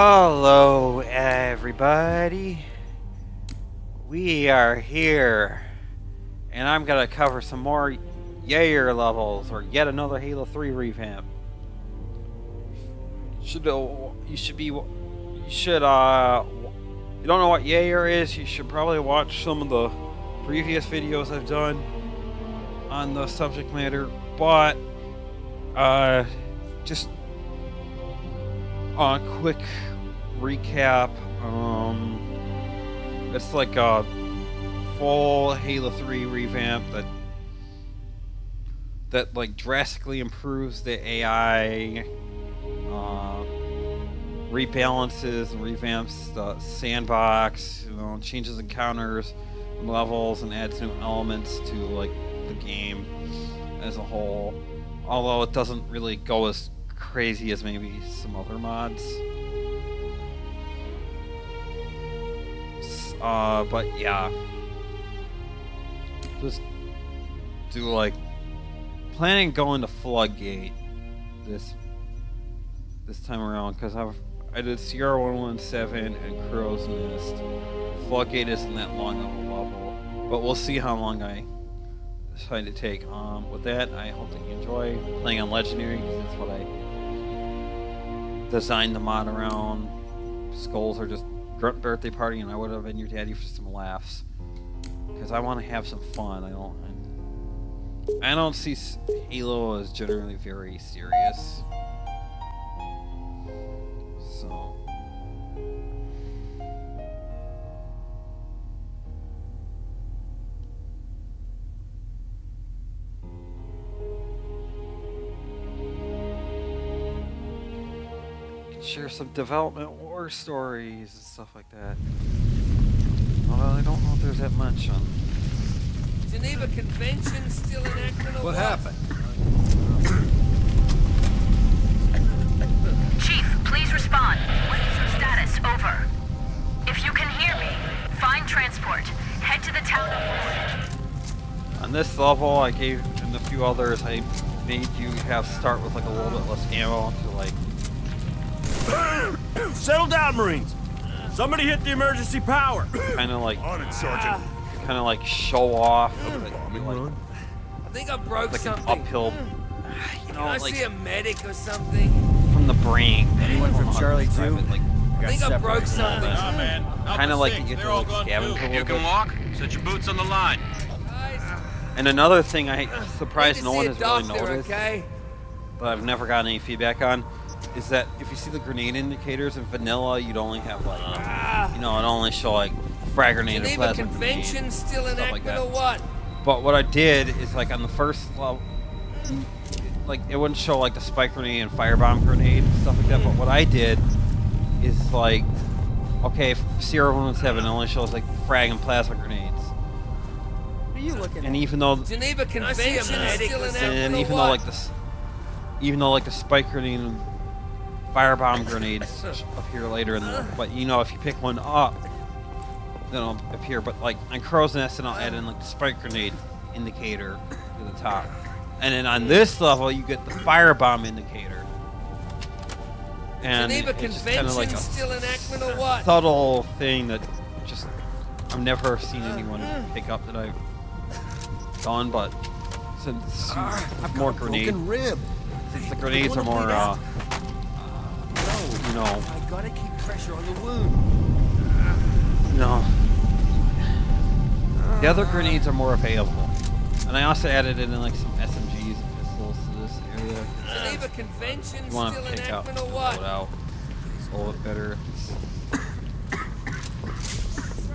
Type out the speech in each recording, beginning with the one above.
Hello, everybody. We are here, and I'm gonna cover some more YAH3R levels, or yet another Halo 3 revamp. Should you should be you should uh you don't know what YAH3R is? You should probably watch some of the previous videos I've done on the subject matter, but uh just a quick recap. Um, it's like a full Halo 3 revamp that that like drastically improves the AI, uh, rebalances and revamps the sandbox, you know, changes encounters levels, and adds new elements to like the game as a whole. Although it doesn't really go as crazy as maybe some other mods. Uh, but yeah. Just do like planning going to Floodgate this this time around because I've I did Sierra 117 and Crow's Nest. Floodgate isn't that long of a level, but we'll see how long I decide to take. Um, with that, I hope that you enjoy playing on Legendary because that's what I designed the mod around. Skulls are just grunt birthday party, and I would have been your daddy for some laughs because I want to have some fun. I don't. I don't see Halo as generally very serious. So. Share some development war stories and stuff like that. Although I don't know if there's that much on Geneva Convention still in or What happened? Chief, please respond. What is your status? Over. If you can hear me, find transport. Head to the town of On this level, I gave, and a few others, I made you have start with like a little bit less ammo to like. Settle down, Marines. Somebody hit the emergency power. Kind of like, On it, Sergeant. kind of like show off. Like, you like, I think I broke like an something. uphill, you know, Can I like see a medic or something? from the brain. Anyone from Charlie Describe 2? Like, I think I broke something. Nah, man. kind of like you get to like scavenge a If little you can bit. walk, set your boots on the line. Guys, And another thing I need surprised no one a has really noticed, okay? but I've never gotten any feedback on, is that if you see the grenade indicators in vanilla, you'd only have like, ah. you know, it only show like frag grenade or Geneva plasma Convention grenade. still stuff like that. or what? But what I did is like on the first level, like it wouldn't show like the spike grenade and firebomb grenade and stuff like that. But what I did is like, okay, if Sierra 117 only shows like frag and plasma grenades, What are you looking and at? even though Geneva Convention still and enactment or even though what? like this, even though like the spike grenade and firebomb grenades appear later in the, but you know if you pick one up, then it'll appear. But like on Crow's Nest, and I'll add in like the spike grenade indicator to the top, and then on this level you get the firebomb indicator. And Geneva it's just kind of like Convention a still enactment or what? subtle thing that just I've never seen anyone pick up that I've done, but since more grenade, Broken rib. since the grenades are more, uh, you know, I gotta keep pressure on the wound. you know, the other grenades are more available, and I also added in like some SMGs and pistols to this area. Geneva Convention You want still to pick out, enactment or pull what? it out, it's a little bit better.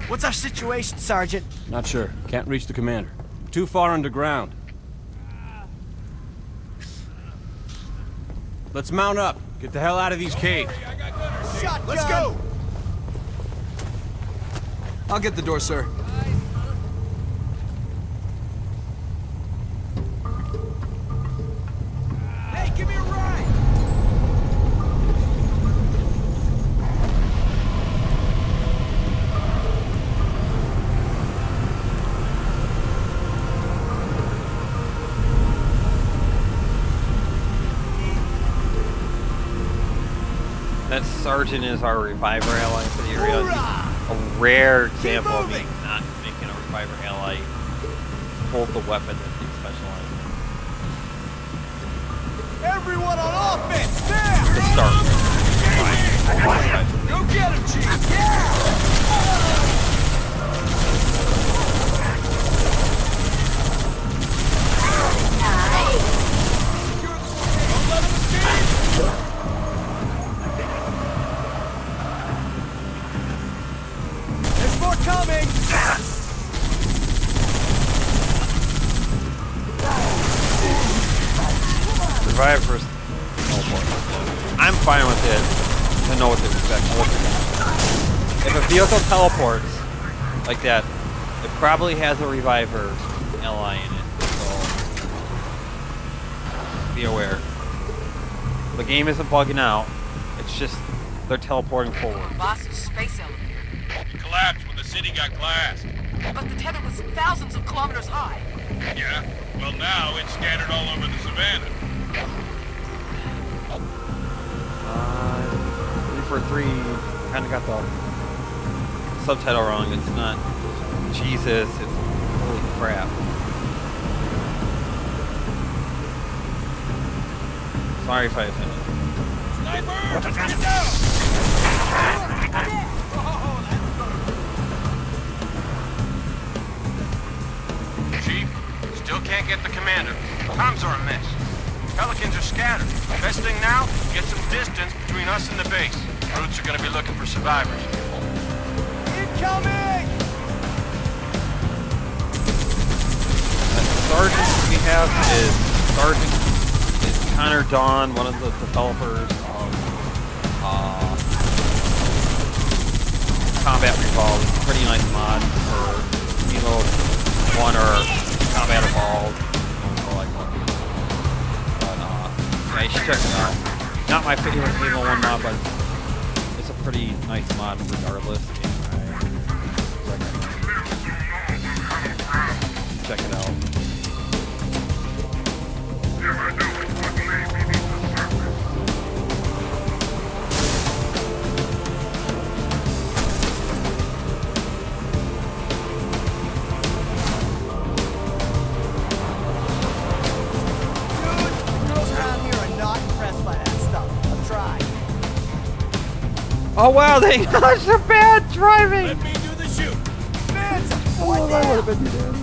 What's our situation, Sergeant? Not sure. Can't reach the commander. Too far underground. Let's mount up. Get the hell out of these caves. Let's go! I'll get the door, sir. Sergeant is our reviver ally for the area. A rare example of me not making a reviver ally hold the weapon that they specialize in. Everyone on offense! There! To start Go get him, Chief! Yeah! Don't let him escape! That. If a vehicle teleports like that, it probably has a reviver ally in it. So be aware. The game isn't bugging out. It's just they're teleporting forward. Voi's space elevator. It collapsed when the city got glassed. But the tether was thousands of kilometers high. Yeah? Well, now it's scattered all over the savannah. Uh, three for three. Kind of got the subtitle wrong. It's not Jesus. It's holy crap. Sorry if I offended. Sniper! Get down! Chief, still can't get the commander. Comms are a mess. Pelicans are scattered. Best thing now, get some distance between us and the base. Brutes are gonna be looking for survivors. Incoming! The sergeant we have is Sergeant is Connor Dawn, one of the developers of uh, Combat Revolved. It's a pretty nice mod for Halo 1 or Combat Evolved. But uh, yeah, you should check it out. Not my favorite Halo 1 mod, but it's a pretty nice mod regardless. Stuff. I've tried. Oh wow, they acknowledged their bad driving! Let me do the shoot. Oh, Vince, what the hell? Alright,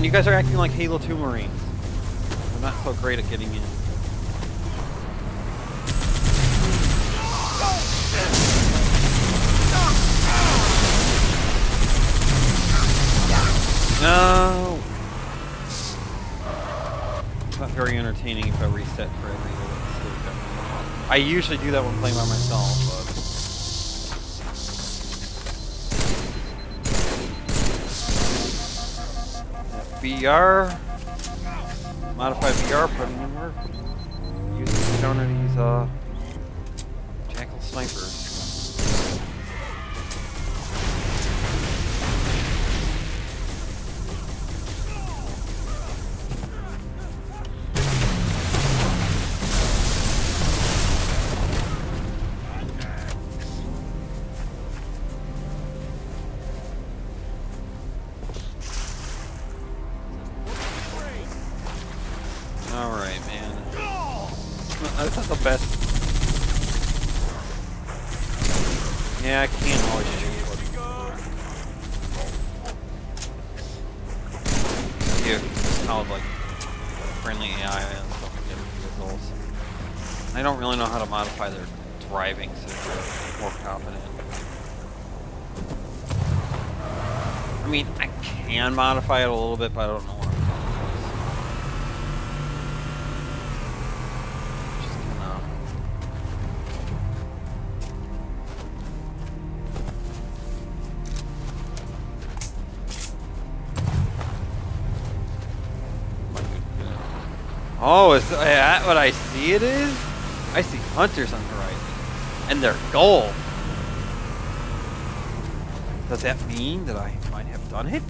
on, you guys are acting like Halo 2 Marines. They're not so great at getting in. No! Not very entertaining if I reset for every little. I usually do that when playing by myself, VR, modified really know how to modify their driving so they're more confident. I mean, I can modify it a little bit, but I don't know what I'm Oh, is that what I see it is? I see hunters on the horizon. And they're gold. Does that mean that I might have done it?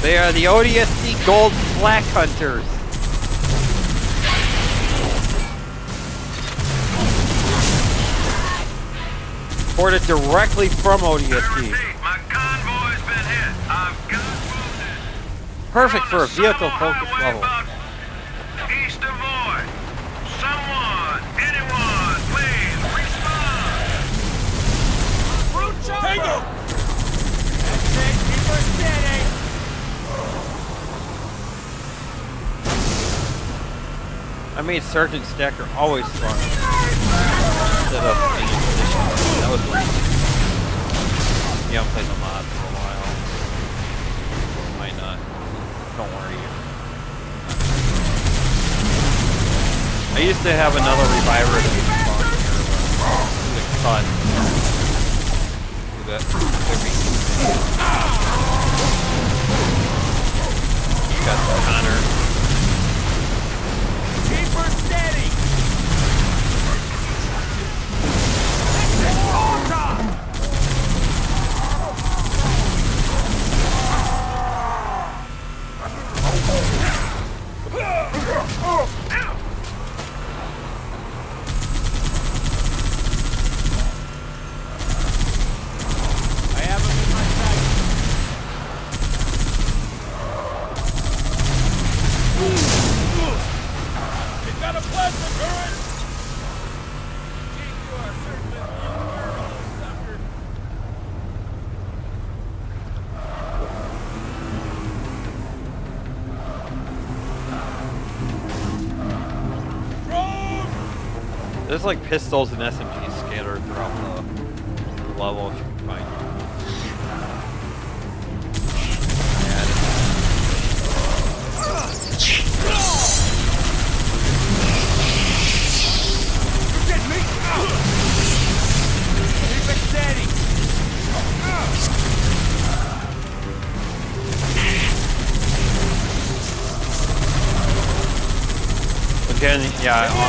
They are the ODST Gold Black Hunters. Ported directly from ODST. My convoy's been hit. I've got wounded. Perfect for a vehicle focus level. East of Voi. Someone, anyone, please respond. Tango! That's it. Keep her steady. I made Sergeant Stacker always strong. Instead of being in position. That was really You haven't played the mod for a while. Might not. Don't worry. I used to have another reviver that was spawn here, but the cut. That every You got Connor. Like pistols and SMGs scattered throughout the level if you can find them. Again, yeah,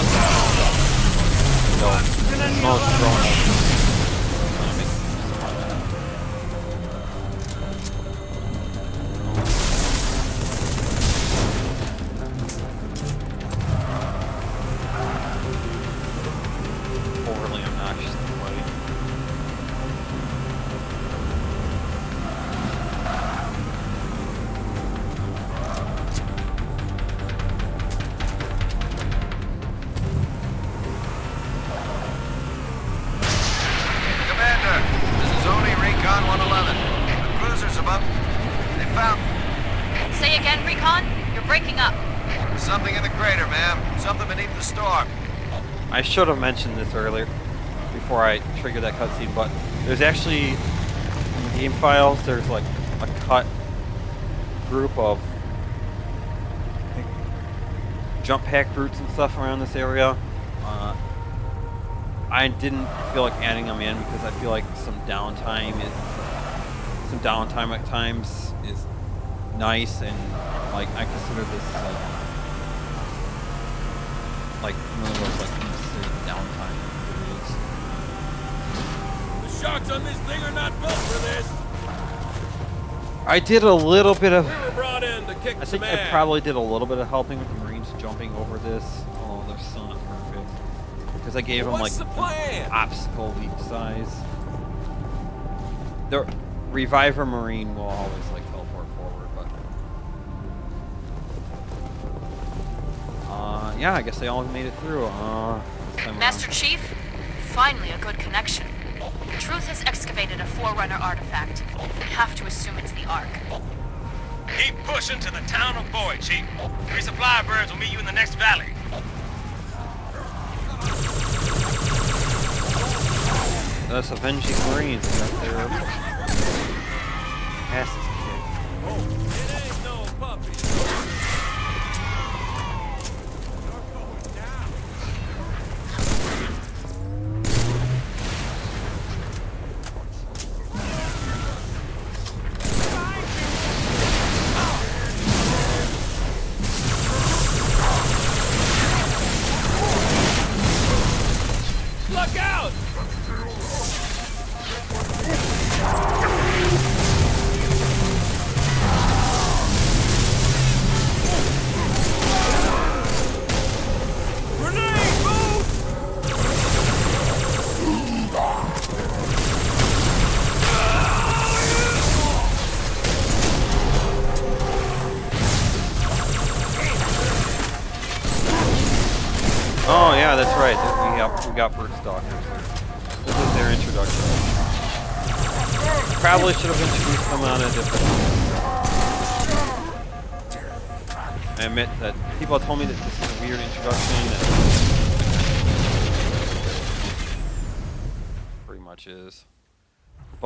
should have mentioned this earlier before I triggered that cutscene, but there's actually in the game files there's like a cut group of jump pack routes and stuff around this area. Uh, I didn't feel like adding them in because I feel like some downtime is some downtime at times is nice and like I consider this like like one of those like necessary downtime periods. The shocks on this thing are not built for this. I did a little bit of. We were brought in to kick I think some I probably did a little bit of helping with the Marines jumping over this. Oh, they're still not perfect because I gave them like the plan? obstacle leap size. The reviver Marine will always like teleport forward, but uh, yeah, I guess they all made it through. Uh, Master around. Chief, finally a good connection. Truth has excavated a Forerunner artifact. We have to assume it's the Ark. Keep pushing to the town of Voi, Chief. Resupply birds will meet you in the next valley. That's Avenging Marines. Got their asses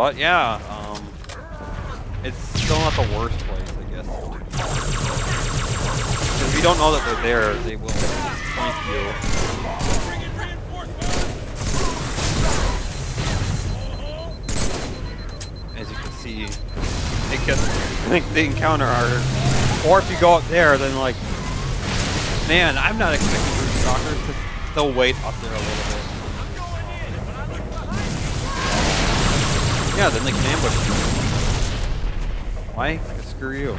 But yeah, um, it's still not the worst place, I guess. Because if you don't know that they're there, they will point you. As you can see, it gets think the encounter harder. Or if you go up there, then like, man, I'm not expecting brute stalkers because they'll wait up there a little bit. Yeah, then they can ambush you. Why? Screw you.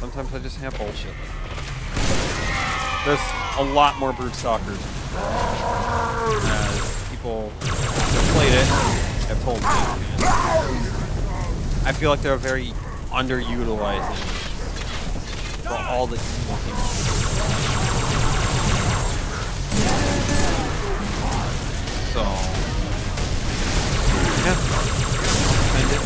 Sometimes I just have bullshit. There's a lot more brute stalkers. As people who played it have told me. I feel like they're very underutilized for all the evil. So, yeah, kind of.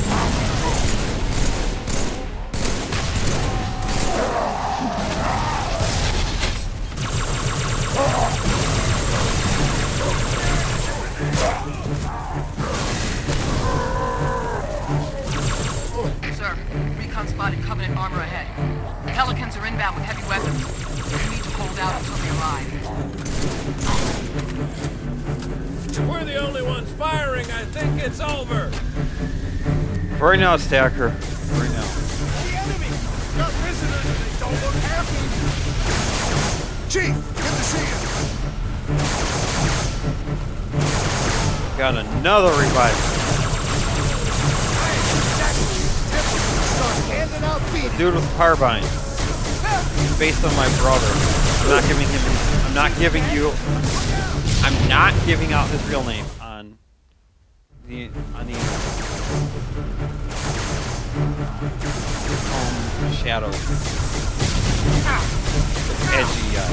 Sir, recon spotted Covenant armor ahead. Pelicans are inbound with heavy weapons. You need to hold out until they arrive. If we're the only ones firing, I think it's over. Right now, Stacker. Right now. The enemy! Got visitors and they don't look happy! Chief, good to see you! Got another revival. Start handing out The dude with the carbine. Based on my brother. I'm not giving him. I'm not giving you. Giving out his real name on the on the um, shadow. Edgy. Uh,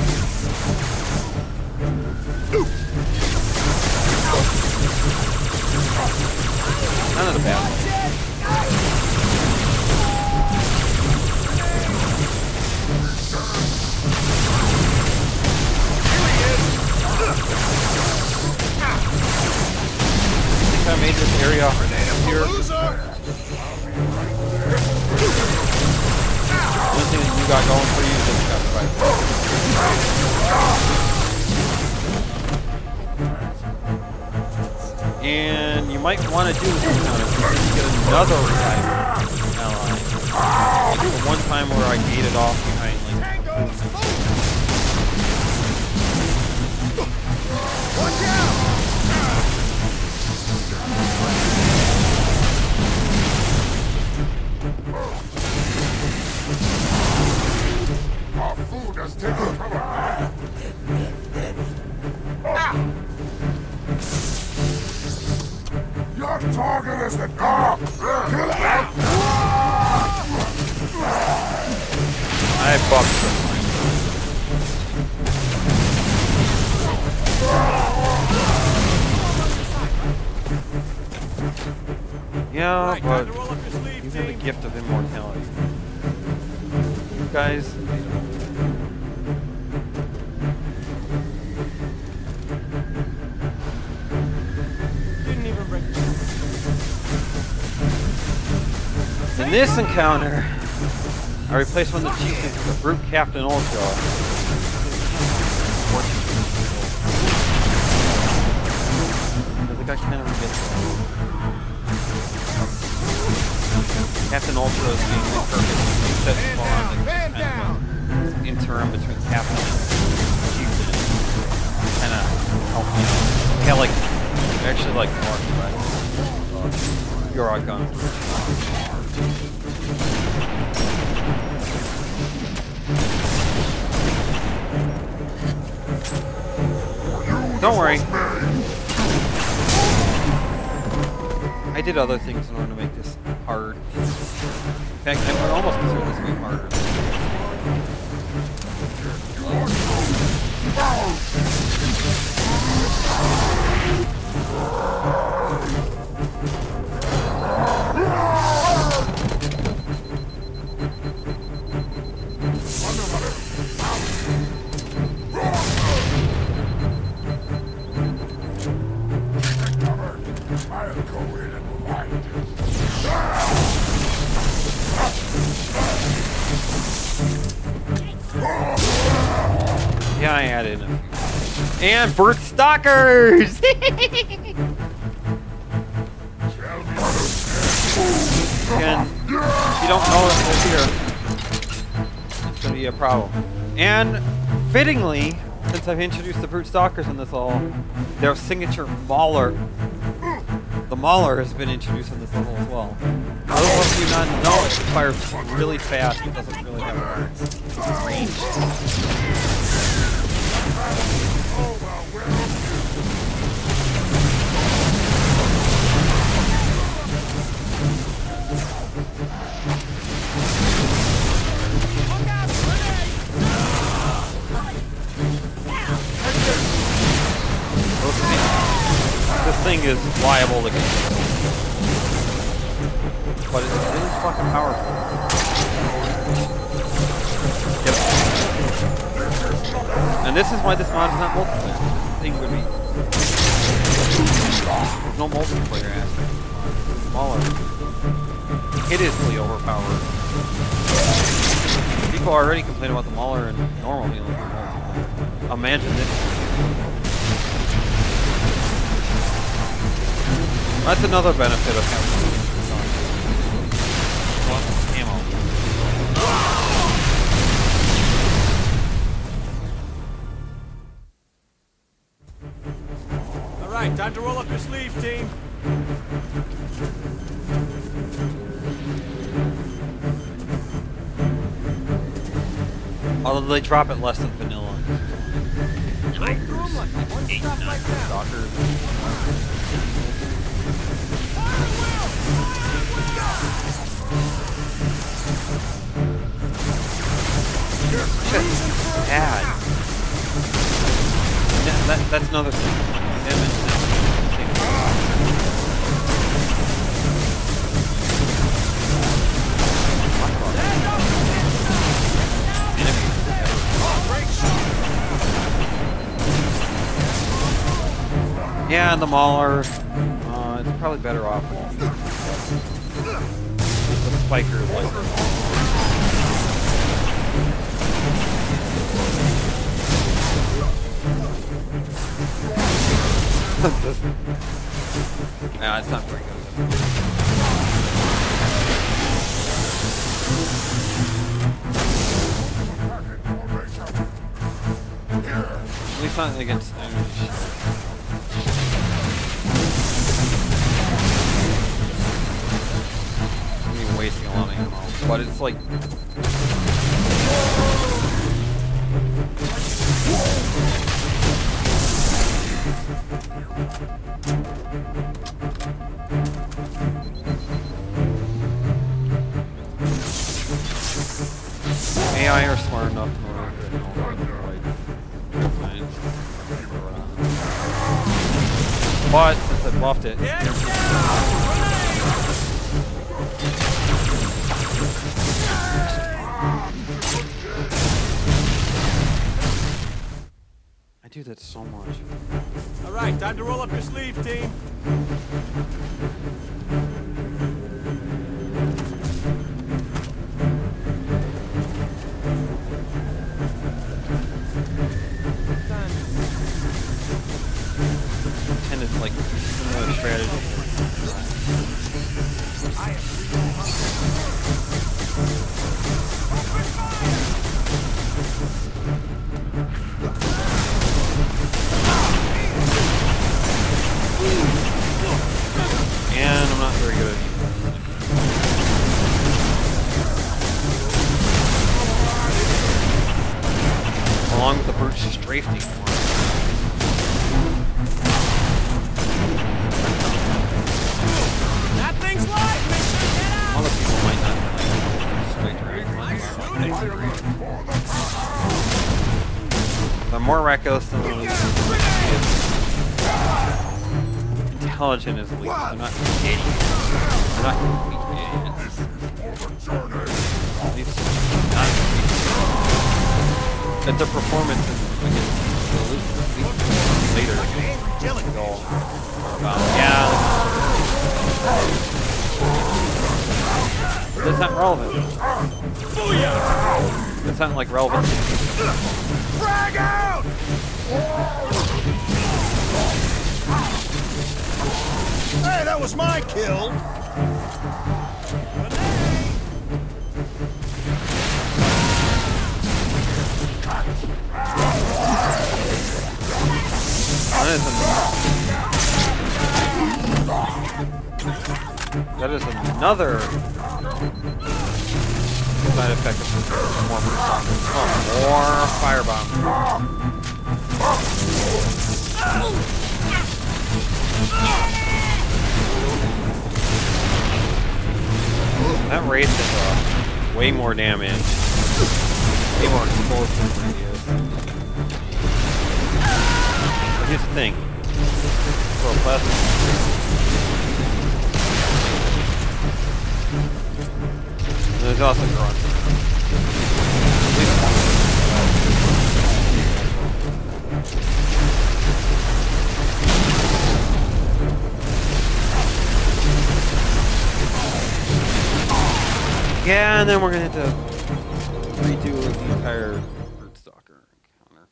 none of the bad think I made this area here. One thing that you got going for you is that you got fight. And you might want to do this now if you can get another revival ally. Did it one time where I gated off behind like Watch out! Our food has taken cover. Your target is the dog. Kill it. I bucked them. Yeah, Alright, but time to roll up your sleeve, you have the gift of immortality. You guys. In this encounter, I replaced one of the chieftains with a brute Captain Ultra. I think I kind of get Captain Ultra is being the perfect set spawn and kind of interim between Captain and Chieftain. Kind of help me out. Yeah, like, actually like Mark, but uh, you're our gun. Don't worry. I did other things in order to make this hard. In fact, I would almost consider this way harder. And brute stalkers! If you don't know they're here, it's gonna be a problem. And fittingly, since I've introduced the brute stalkers in this all, their signature mauler, the mauler has been introduced in this level as well. I don't know if you not know it fires really fast. It doesn't really have a range. Is liable to get but it's really fucking powerful. Yep. And this is why this mod is not multiplayer. This thing would be. There's no multiplayer aspect. It's smaller. Hideously overpowered. People already complain about the Mauler and normal healing. Imagine this. That's another benefit of having ammo. All right, time to roll up your sleeves, team. Although they drop it less than vanilla. Go through 'em like a one stop like that. Bad. Yeah, that, that's another thing. Yeah, and the Mauler, uh, it's probably better off with the Spiker like Yeah, it's not very good. At least not against mean, wasting a lot of ammo, but it's like it, do intelligent as least. They're not idiots. They're not idiots. At not. That the performance in against the loot later yeah. That's not relevant. That's not like relevant. Frag out! Hey, that was my kill. That is, another side effect of more oh, more firebomb. That wraith is uh, way more damage, way more explosive radius. But here's the thing. For a plasma. There's also grunts. Yeah, and then we're gonna have to redo the entire Brute Stalker encounter.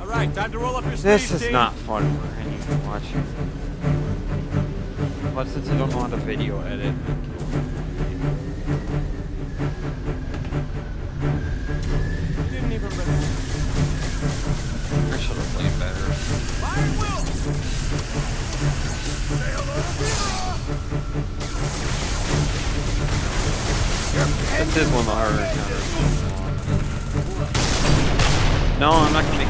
All right, time to roll up your sleeve, This is team. not fun for anyone watching. But since I don't know how to video edit, This is one of the harder. No, I'm not gonna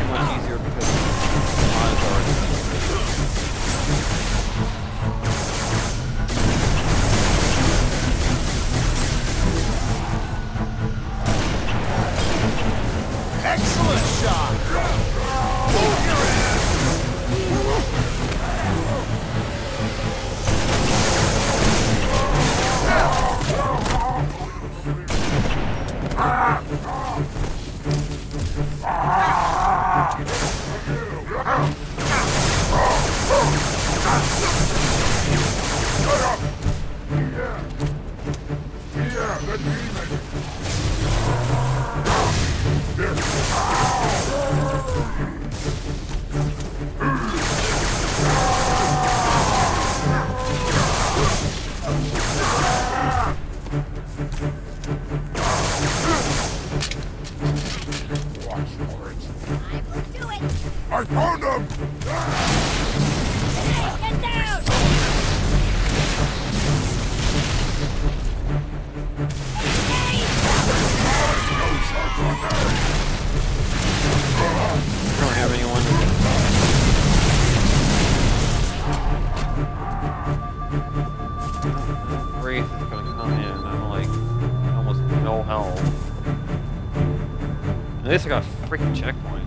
At least I got a freaking checkpoint.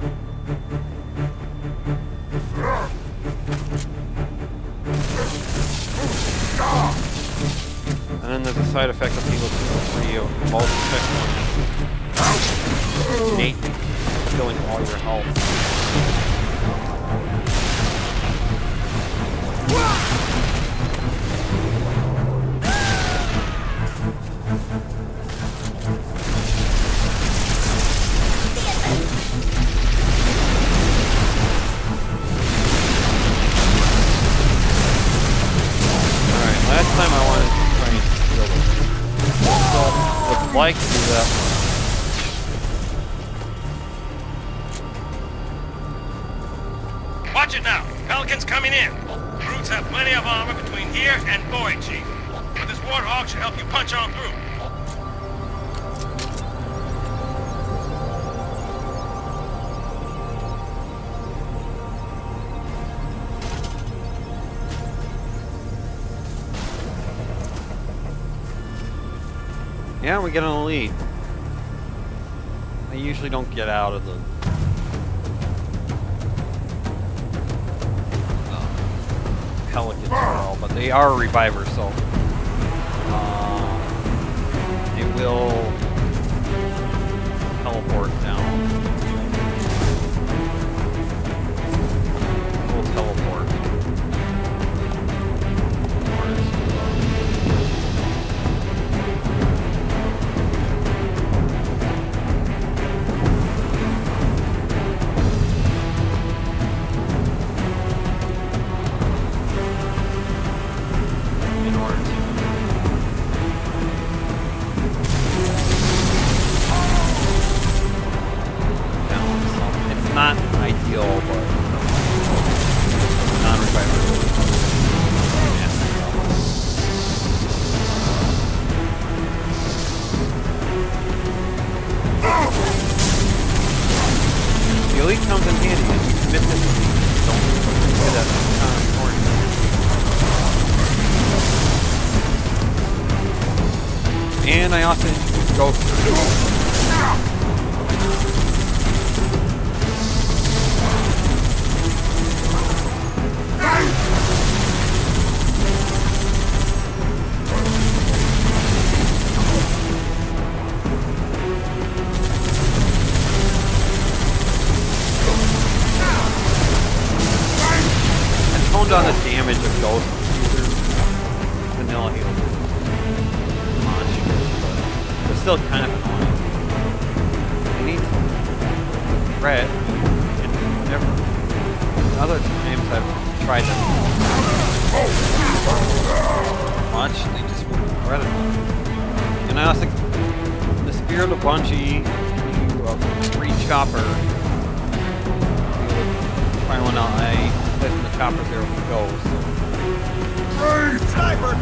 And then there's a side effect of people who you multi checkpoints. Nate, killing all your health.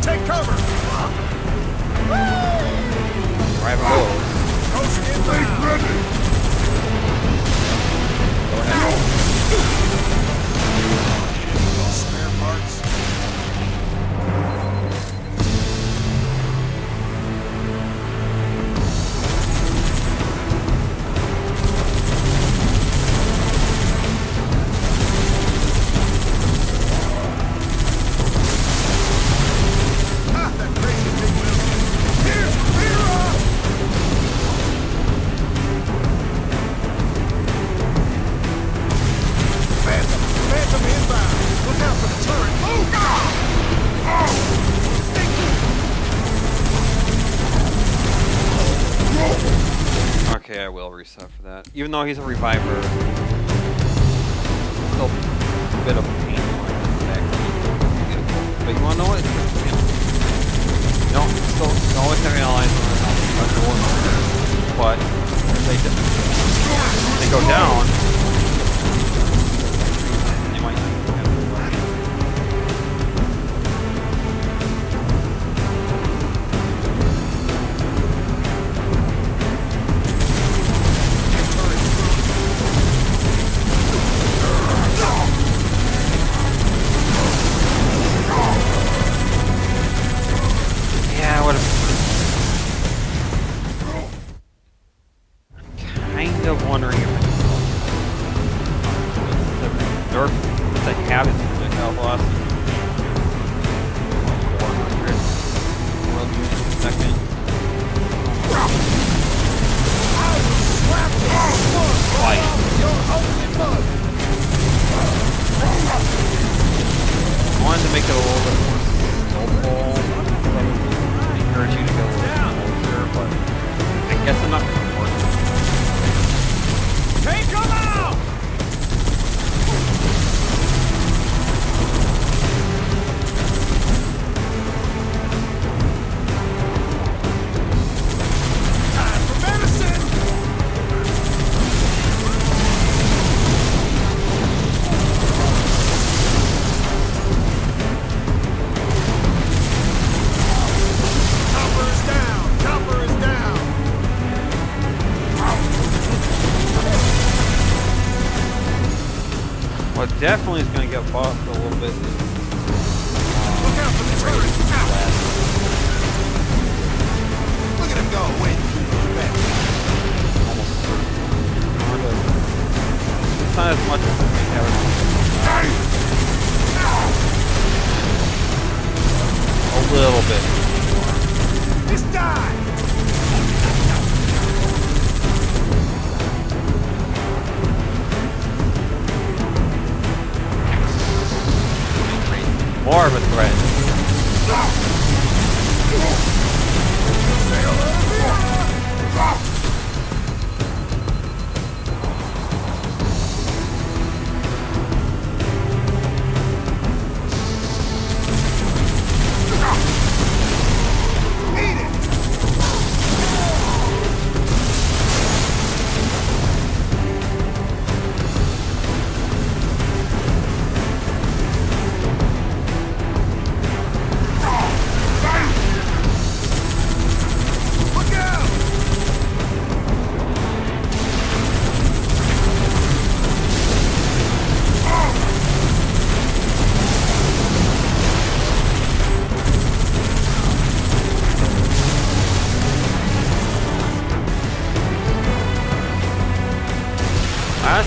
Take cover! Private Will. Coast inbound! Go ahead. even though he's a reviver, still a bit of a pain But you wanna know what? No, still no it's having allies on the but they, they go down.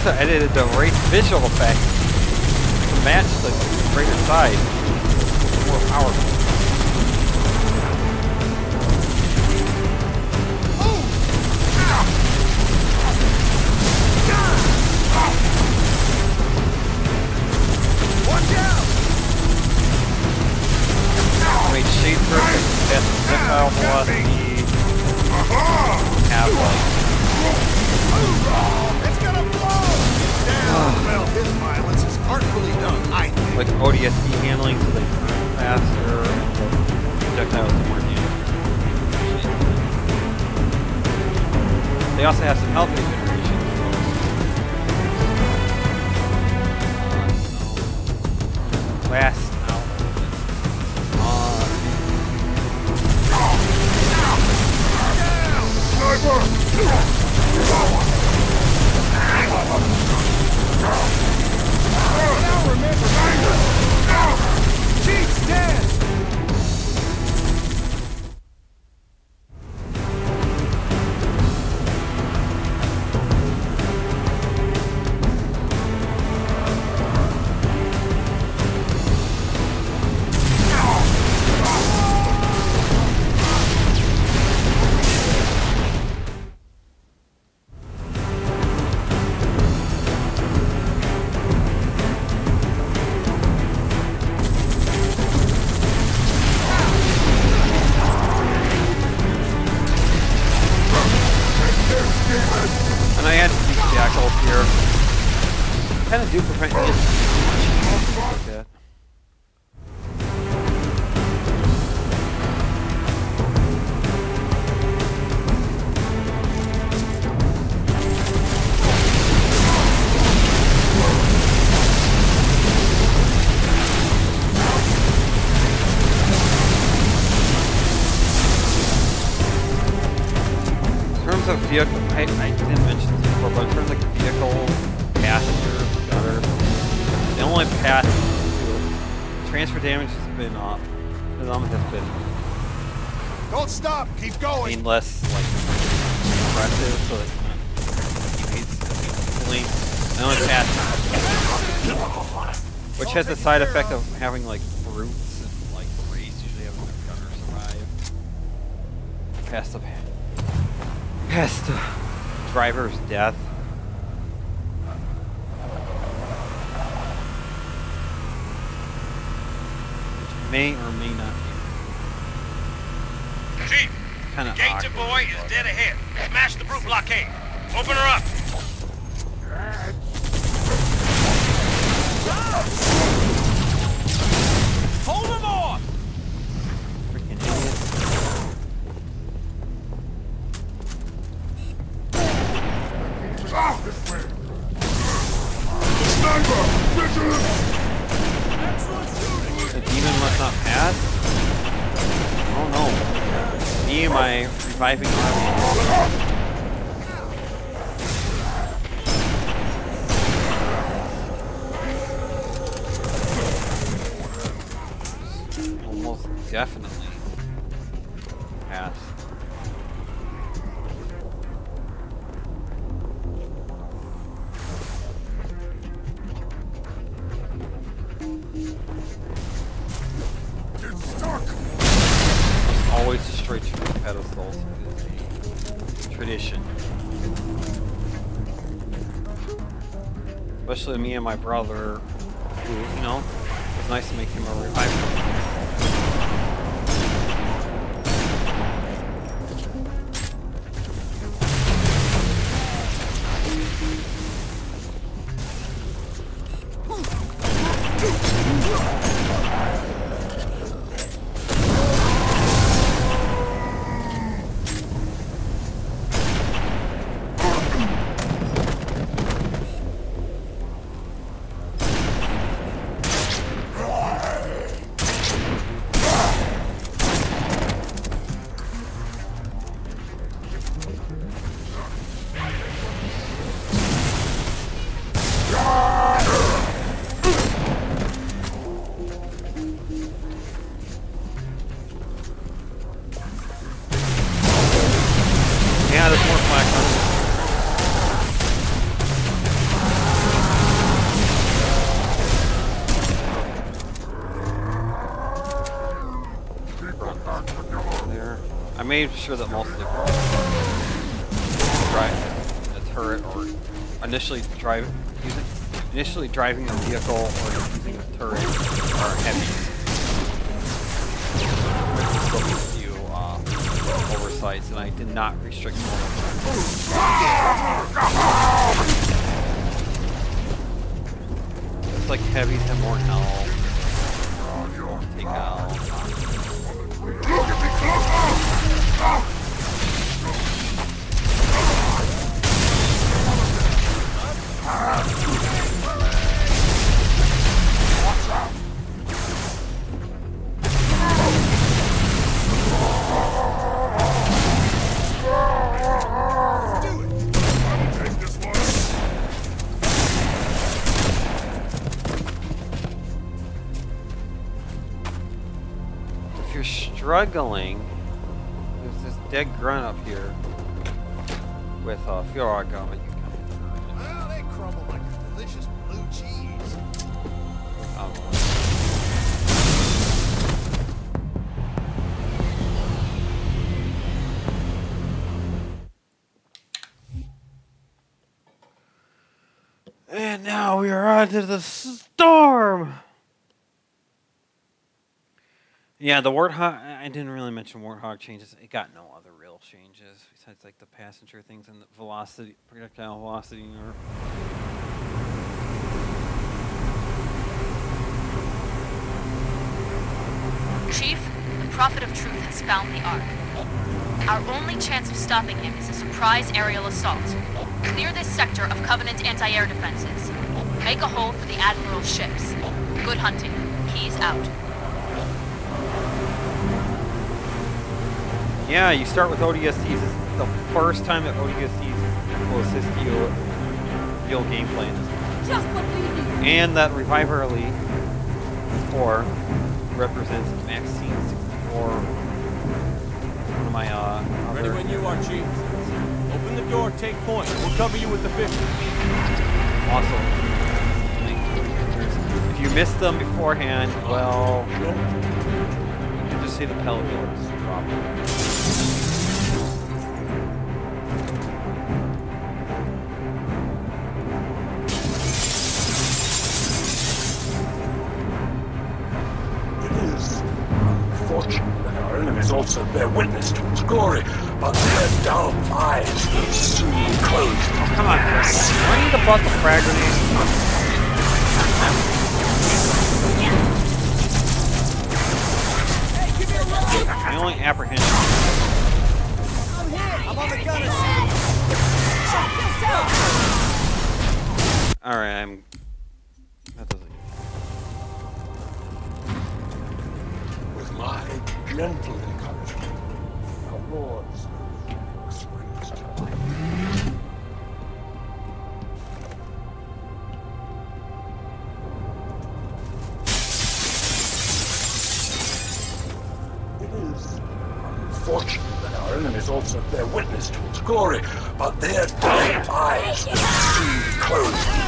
also edited the Wraith visual effects to match the greater size. More powerful. ODSP handling so they turn faster Projectiles are more damage. They also have I only passed. Which has the side effect of having like brutes and like Wraith usually having their gunners arrive. Past the past the driver's death. Which may or may not be. Chief! Kinda the gate to Voi is dead ahead. Smash the brute blockade. Open her up! My and my brother, initially initially driving a vehicle or struggling, there's this dead grunt up here with uh, fuel rod gun, you can Well, they crumble like a delicious blue cheese. um, And now we are on to the storm. Yeah, the Warthog. I didn't really mention Warthog changes. It got no other real changes besides like the passenger things and the velocity, projectile velocity. Or Chief, the Prophet of Truth has found the Ark. Our only chance of stopping him is a surprise aerial assault. Clear this sector of Covenant anti-air defenses. Make a hole for the Admiral's ships. Good hunting. He's out. Yeah, you start with ODSTs. It's the first time that ODSTs will assist you real gameplay. in this Just what we need. And that Reviver Elite 4 represents Maxine 64. One of my, uh, Ready when you are, Chief. Open the door, take point. We'll cover you with the 50. Awesome. if you missed them beforehand, well, you can just see the Pelicans also bear witness to its glory, but their dull eyes will soon close. Come on, Chris. Why need to bought the frag grenade? Only apprehension. I'm hit. I'm on the seat. Check. Alright, I'm. That doesn't. With my gentle encouragement, our Lord springs to life. Our their witness to its glory, but their dying eyes will soon be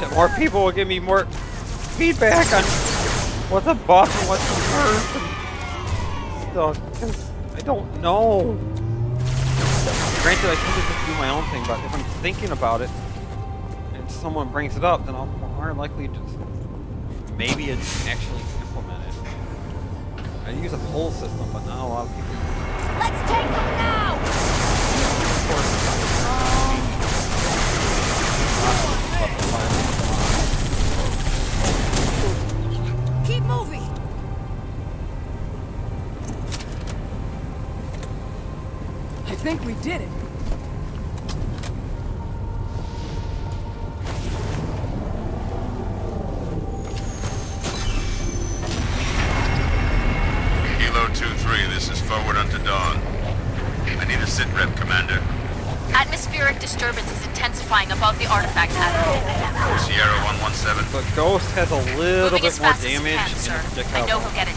that more people will give me more feedback on what's a buff and what's a nerf and stuff, I don't know. Granted, I tend to just do my own thing, but if I'm thinking about it and someone brings it up, then I'll more likely just maybe it's actually implemented. I use a pull system, but not a lot of people. Let's take them now. Oh, Keep think we did it. Kilo 2-3, this is forward unto dawn. I need a sit rep, Commander. Atmospheric disturbance is intensifying above the artifact pattern. Sierra 117. But Ghost has a little Moving bit more fast as you damage can, and sir. a projectile I know he'll get it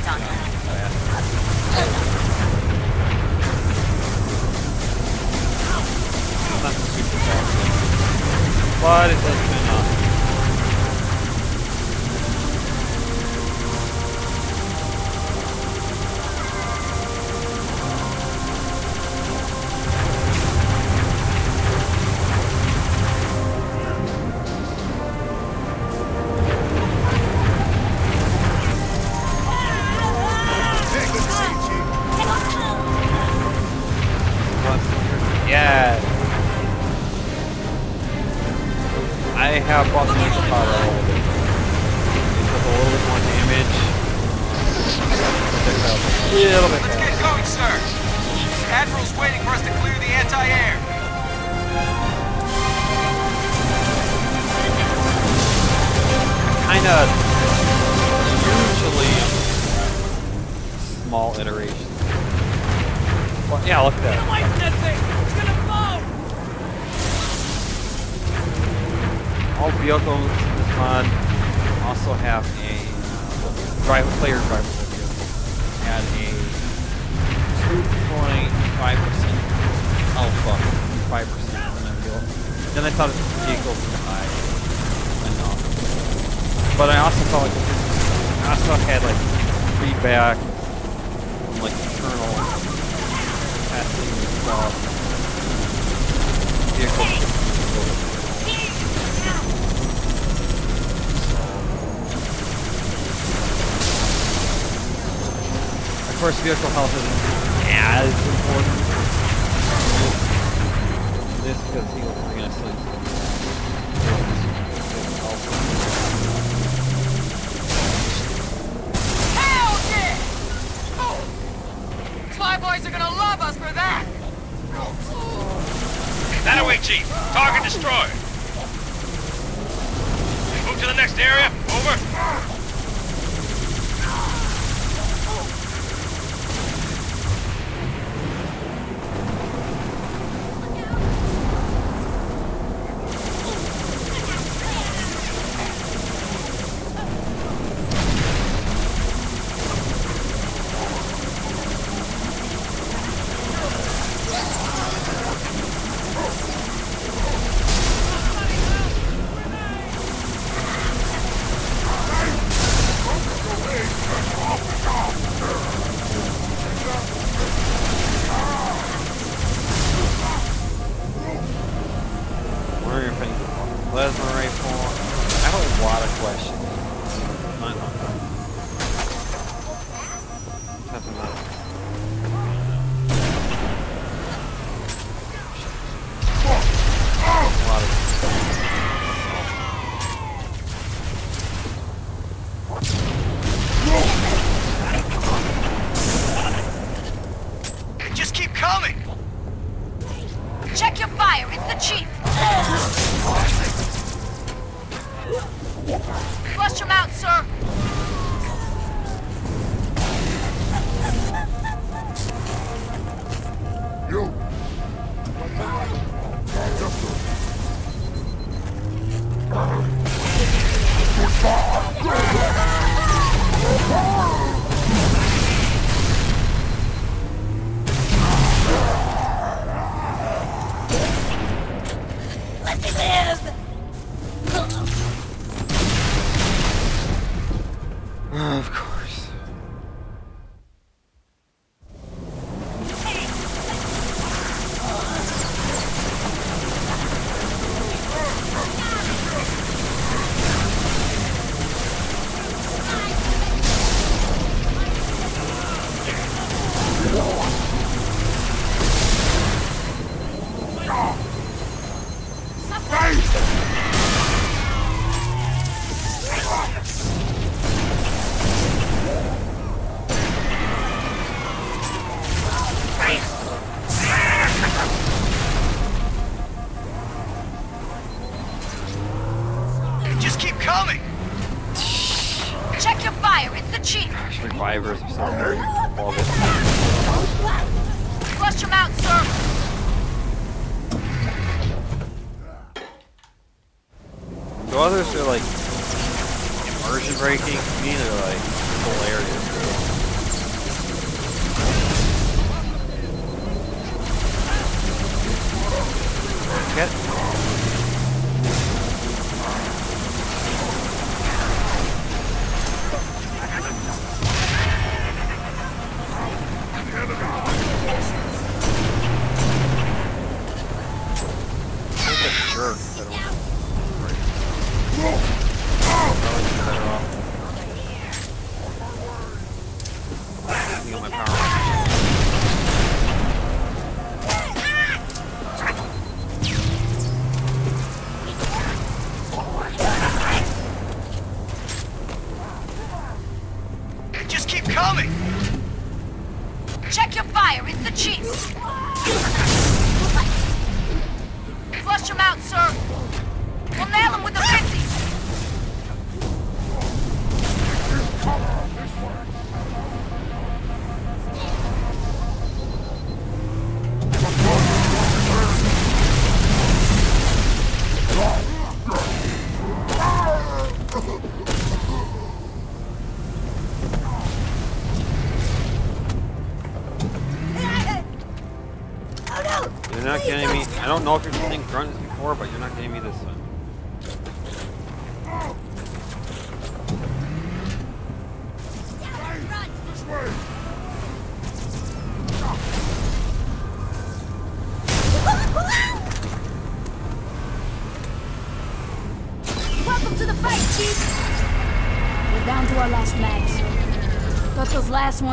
breaking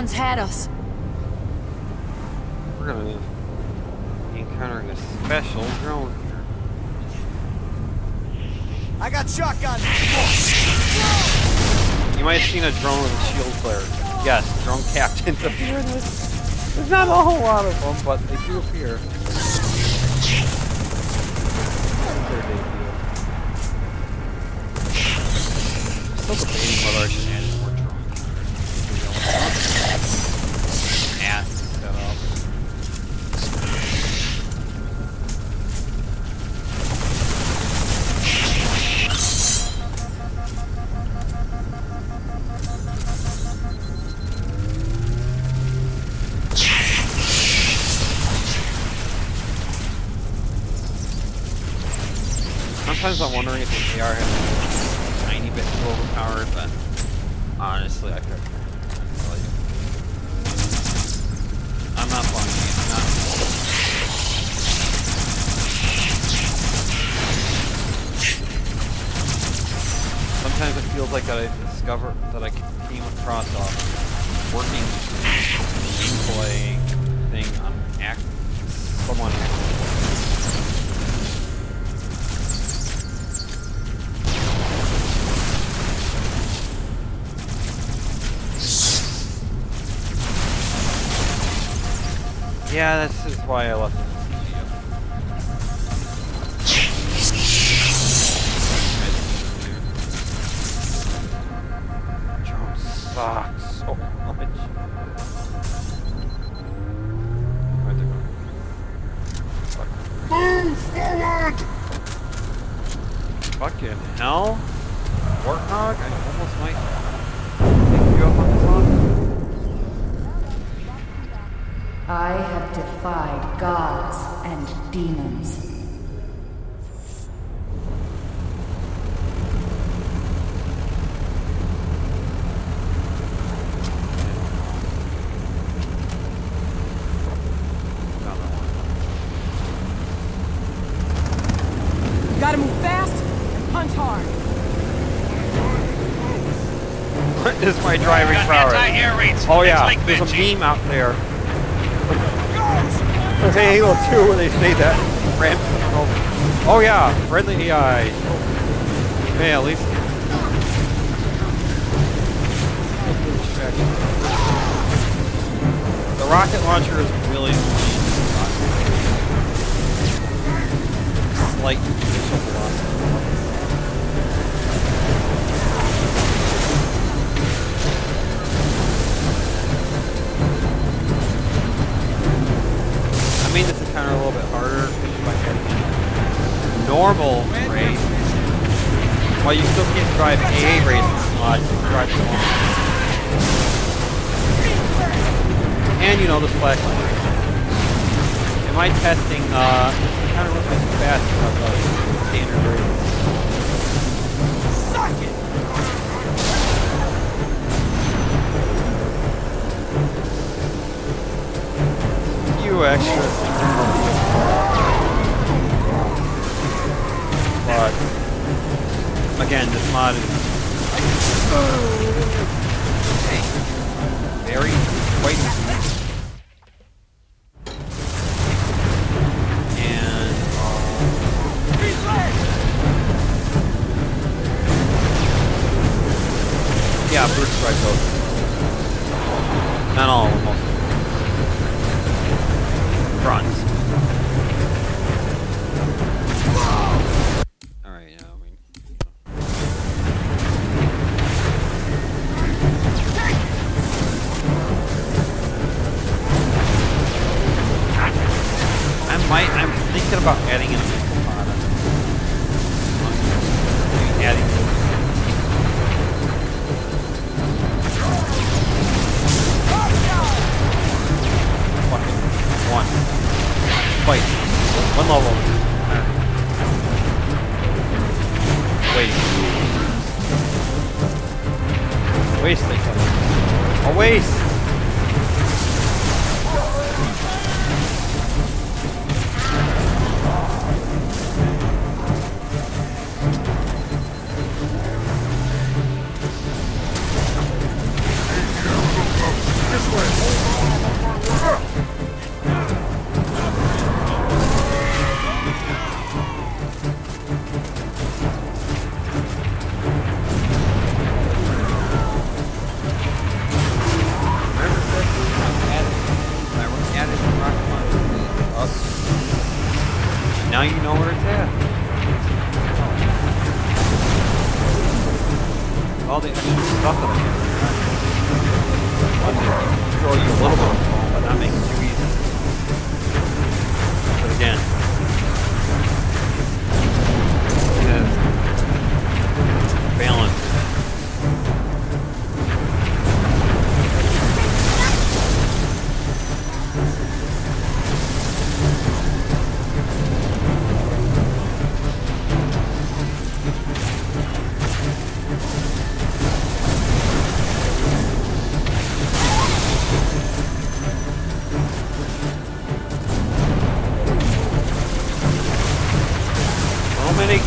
Someone's had us. We're gonna be encountering a special drone here. I got shotgun. You might have seen a drone with a shield flare. Yes, drone captains appear in this. There's not a whole lot of them, but they do appear. Fucking hell. Warthog? I almost might pick you up on this one. I have defied gods and demons. You gotta move fast and punch hard. What is my driving Got prowess? anti-air raids. Oh yeah, lake there's a bench. meme out there. There's Halo 2 where they say that. Oh, oh yeah, friendly AI. Hey, at least. The rocket launcher is really slight normal Wraith. While you still can't drive AA Wraiths mod, you can drive the one. And you know the splash line. Am I testing, uh, this kind of looks like fast of the standard Wraith. Suck it! few extra again this mod is very quite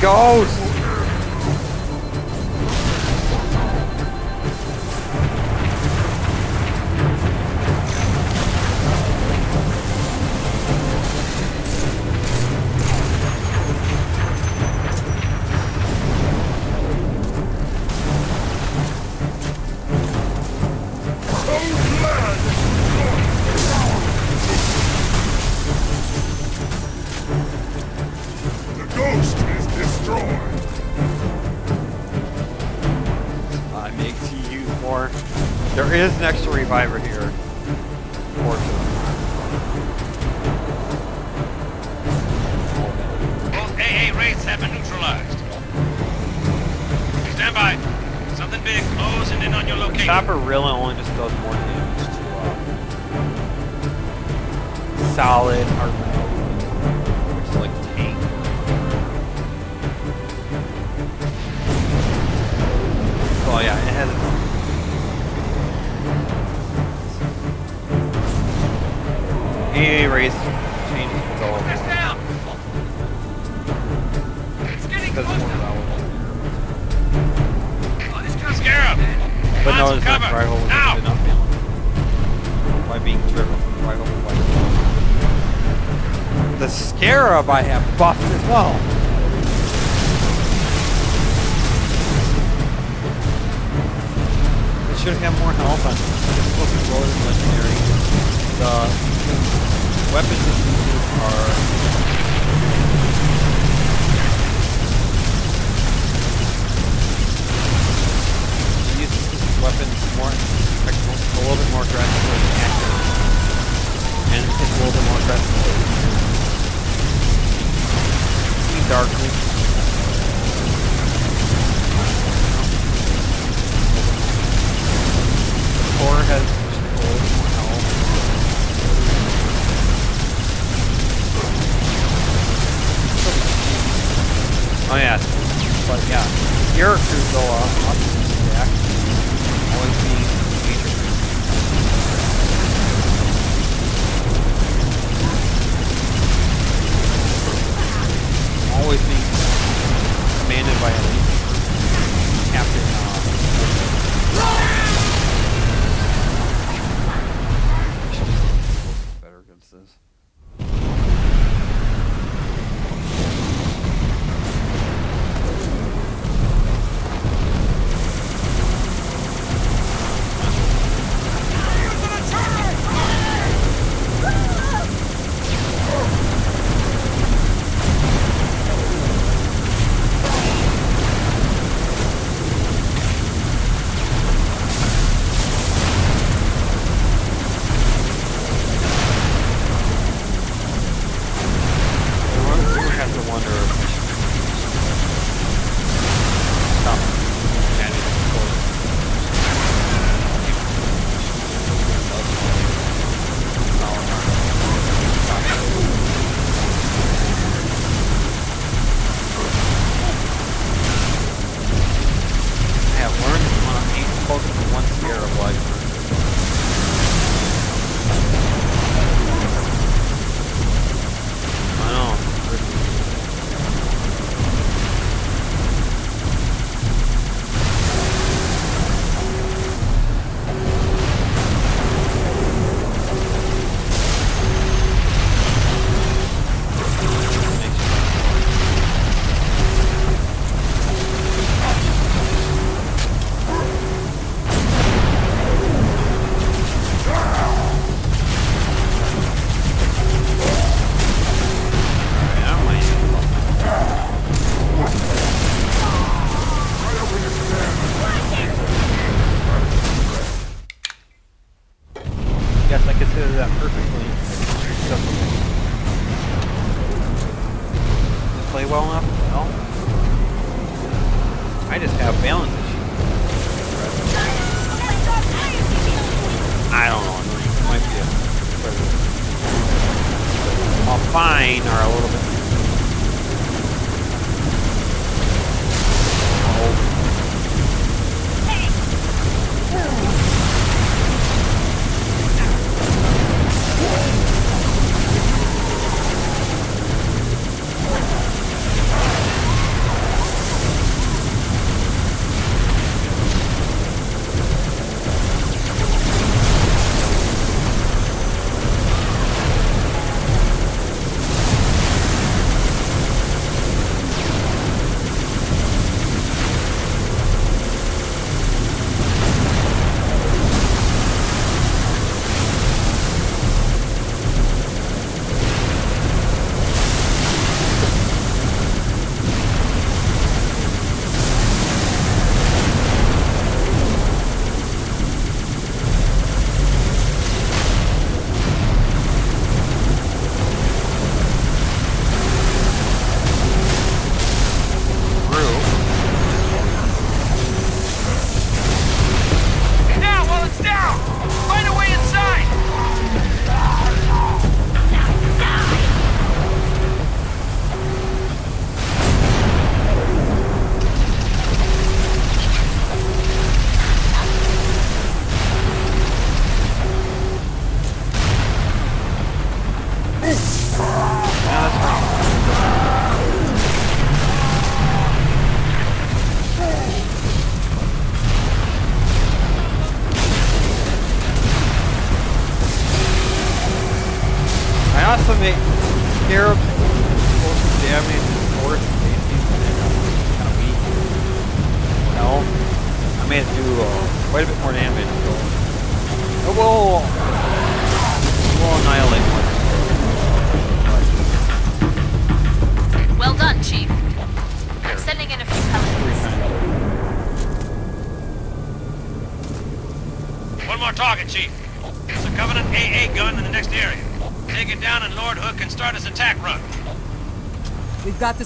So by I have buffed as well. But yeah, your crew go off. Always be crew. Always being commanded by a captain. Uh,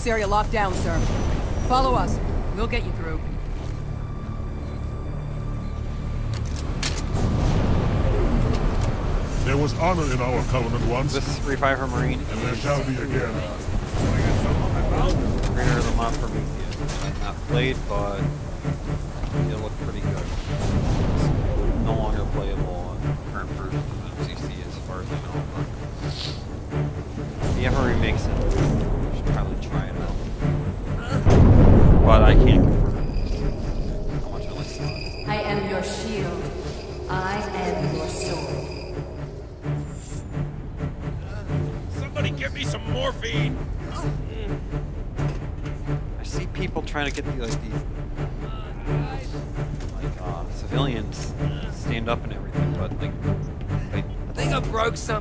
this area locked down, sir. Follow us. We'll get you through. There was honor in our covenant once, This is Reviver Marine. and there shall be again. Trainer of the month for Prometheus. Not played, but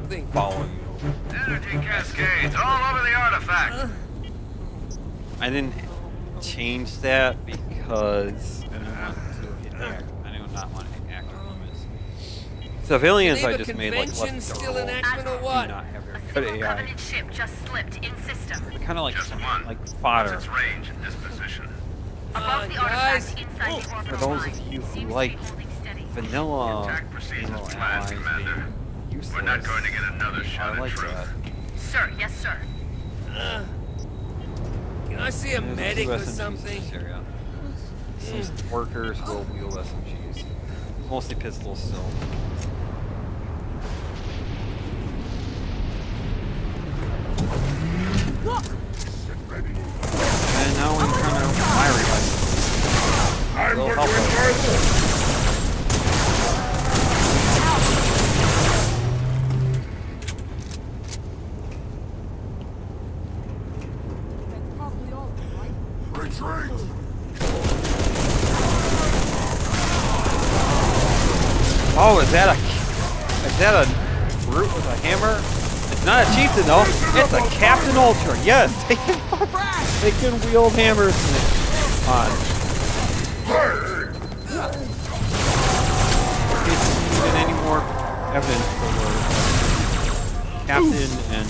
something. follow you. Energy cascades all over the artifact. I didn't change that because uh, I didn't want to act- I do not want to hit. Civilians, I just made like Convention less still thorough, enactment or do what? not have very good AI. Covenant ship just slipped in system. Kind of like Just one. like fodder. What's its range and disposition? Above uh, the guys. artifact inside the oh, For those of you who like be holding steady. vanilla Attack proceeds ammo as planned, allies Commander. We're not going to get another I shot at like truth. that. Sir, yes, sir. Can I see a There's medic few or something? this area. Some workers will oh. wield SMGs. Mostly pistols still. And now when you turn out fiery like I'm Oh, is that a is that a brute with a hammer? It's not a chieftain though. It's a Captain Ultra. Yes, they can wield hammers. On. Need any more evidence for captain and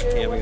There are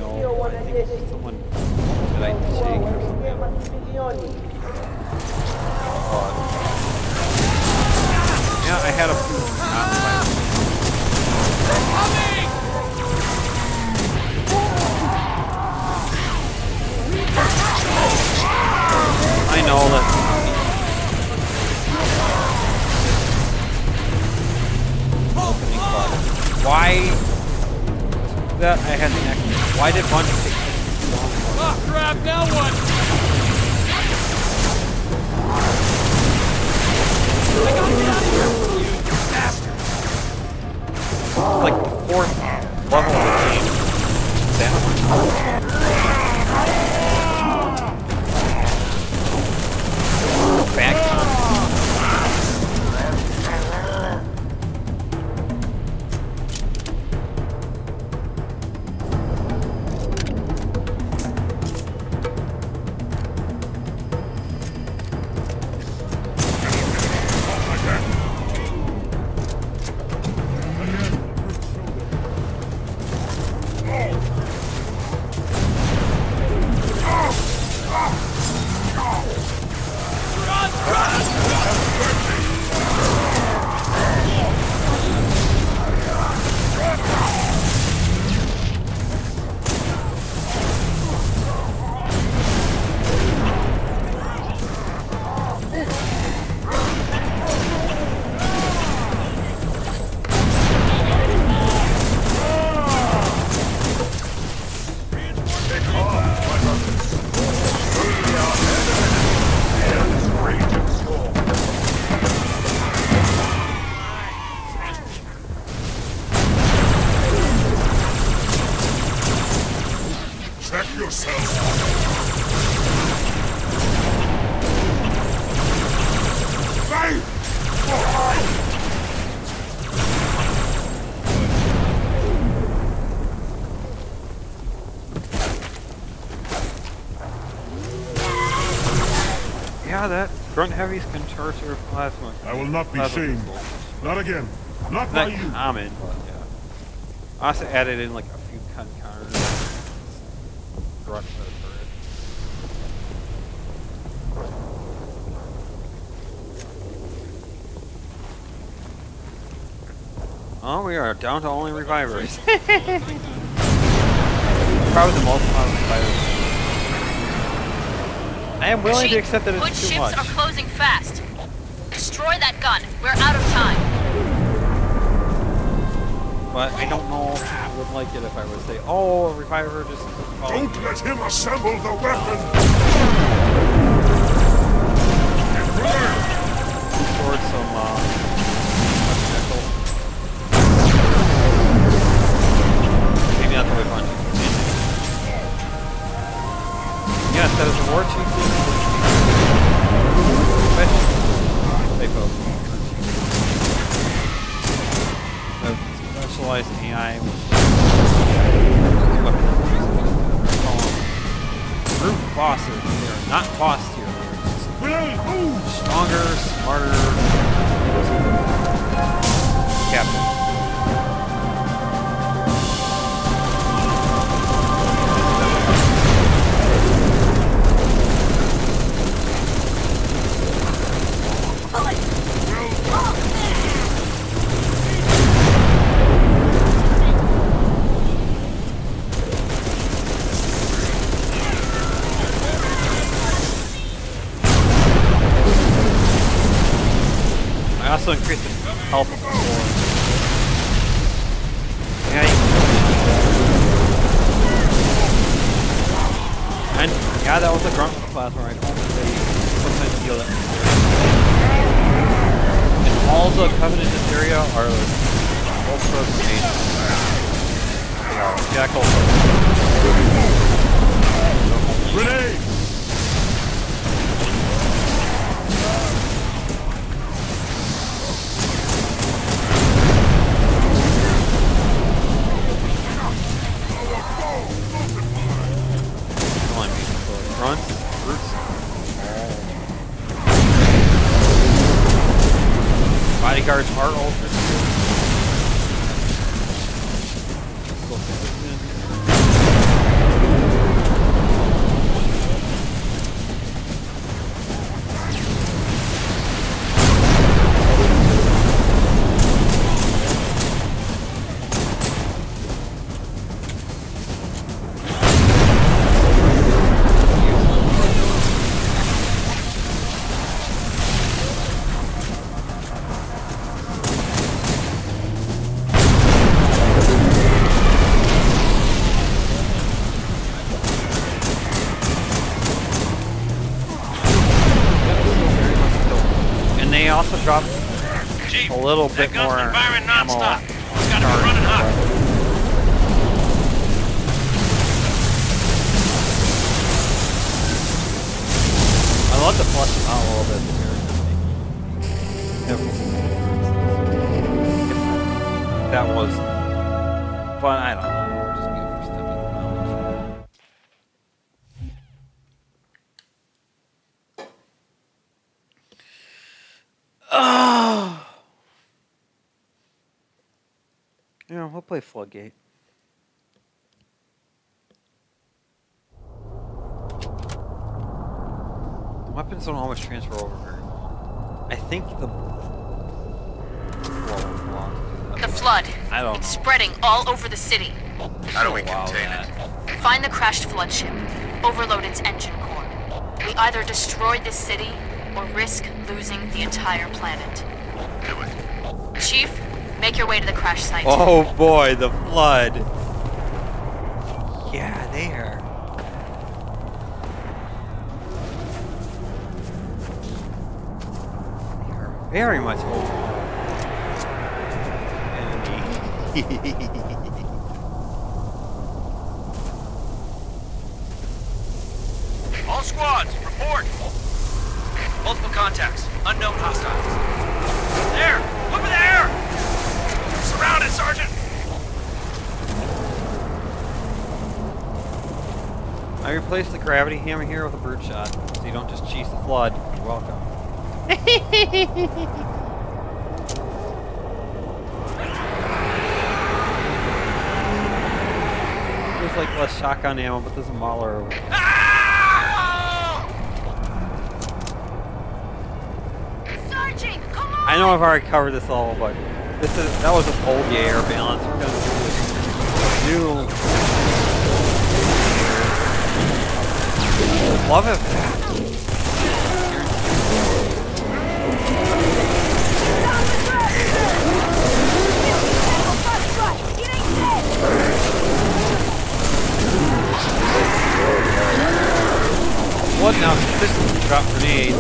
grunt heavies can plasma. I will not be shamed. Not again. Not by you. common, but yeah. I also added in like a few counters. Grunt for the turret. Oh, we are down to only revivers. Probably the most common revivers. I am willing to accept that Hood it's too ships much. are closing fast. Destroy that gun. We're out of time. But I don't know if people would like it if I would say, oh, a reviver just... Oh, Don't let him assemble the weapon! towards some, uh... Maybe not the way punch. Yes, that is a war chief bit more Yeah, play Floodgate. The weapons don't always transfer over very well. I think the. Well, well, The flood. I don't It's know. spreading all over the city. How do we Wow, contain that- it? Find the crashed flood ship. Overload its engine core. We either destroy this city or risk losing the entire planet. Do it. Chief, Make your way to the crash site. Oh boy, the flood. Yeah, there. They are very much older. Enemy. All squads, report! Multiple contacts, unknown hostiles. There! Over there! Surrounded, Sergeant! I replaced the gravity hammer here with a bird shot, so you don't just cheese the flood. You're welcome. There's like less shotgun ammo, but there's a mauler over there. Sergeant, come on! I know I've already covered this all, but this is that was an old air balance. Gonna do this new. Love it. What now? Consistently drop grenades.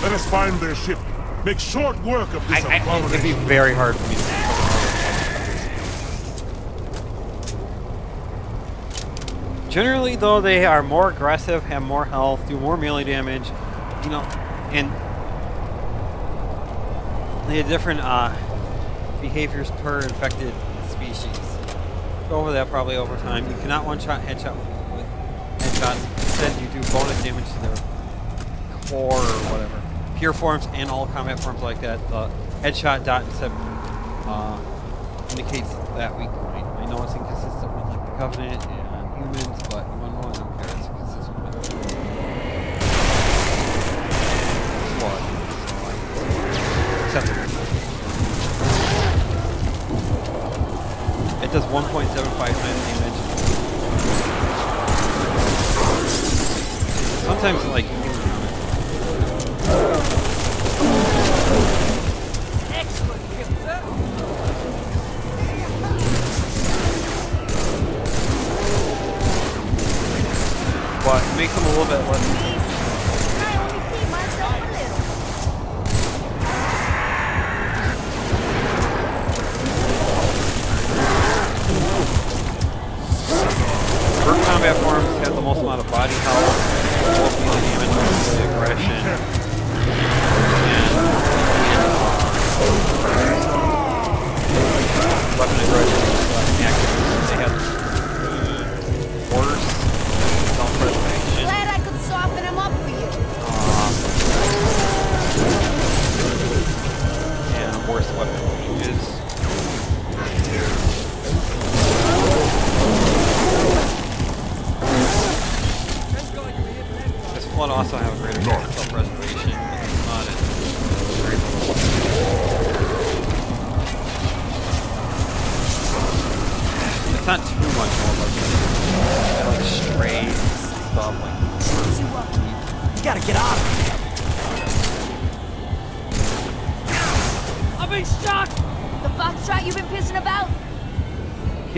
Quickly, let us find their ship. Make short work of this I, I, it'd be very hard for me to Generally, though, they are more aggressive, have more health, do more melee damage, you know, and they have different uh, behaviors per infected species. Go over that probably over time. You cannot one-shot headshot with headshots. Instead, you do bonus damage to their core or whatever. Pure forms and all combat forms like that. The headshot dot instead uh, indicates that weak point. I know it's inconsistent with like the Covenant and humans, but one one don't care. It's consistent with I it. It does 1.75 times damage. Sometimes like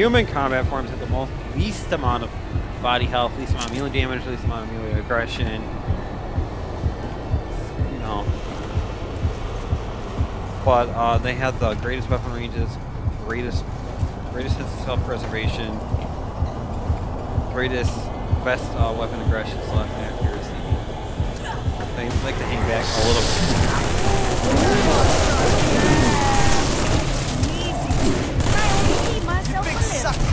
Human combat forms have the most least amount of body health, least amount of melee damage, least amount of melee aggression. You know. But uh, they have the greatest weapon ranges, greatest greatest sense of self-preservation, greatest best uh, weapon aggression slash accuracy. They like to hang back a little Keep Something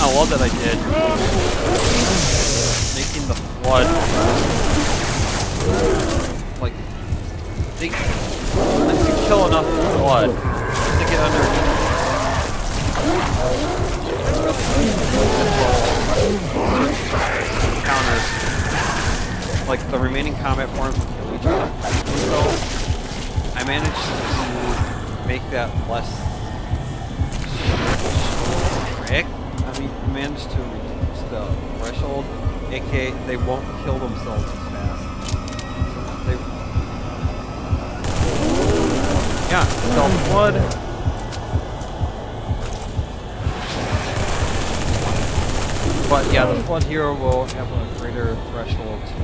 I love that I did. Making. Like, they, once you kill enough flood to get under counters. Like the remaining combat forms kill each other. So I managed to make that less strict. I mean, managed to reduce the threshold, aka they won't kill themselves as fast. They Yeah, so flood. But yeah, the flood hero will have a greater threshold to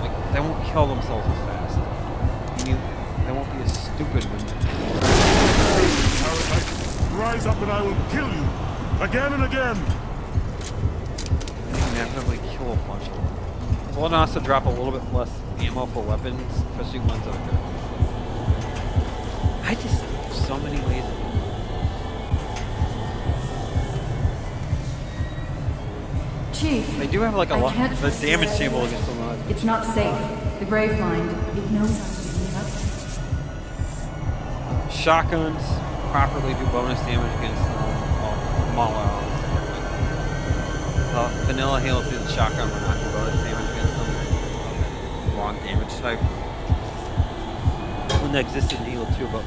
like they won't kill themselves as fast. I mean, they won't be as stupid when Rise up and I will kill you. Again and again. They inevitably kill a bunch of them. Flood also drop a little bit less ammo for weapons, especially ones that are good. I just so many ways. to Chief. They do have like a I lot. The damage table against them. uh, It's not safe. The Gravemind. It knows I'm. Shotguns properly do bonus damage against um, well, Mala. Uh, vanilla Halo 2 the shotgun will not bonus damage against them. Wrong damage type. When that existed in Halo 2, but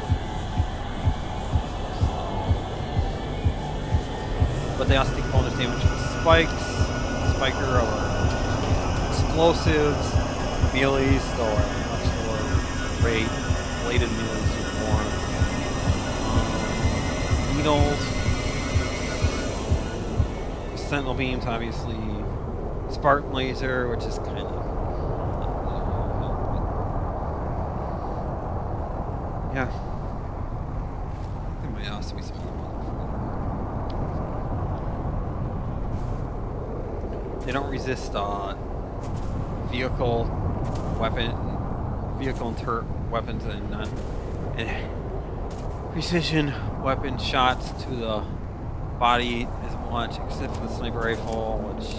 but they also take bonus damage with spikes, spiker or explosives, melees, or, rate, bladed melees with more um, needles, sentinel beams, obviously, Spartan laser, which is kind of yeah. There might also be some other They don't resist uh, vehicle weapon, vehicle and turret weapons and, uh, and precision weapon shots to the body much, except for the sniper rifle, which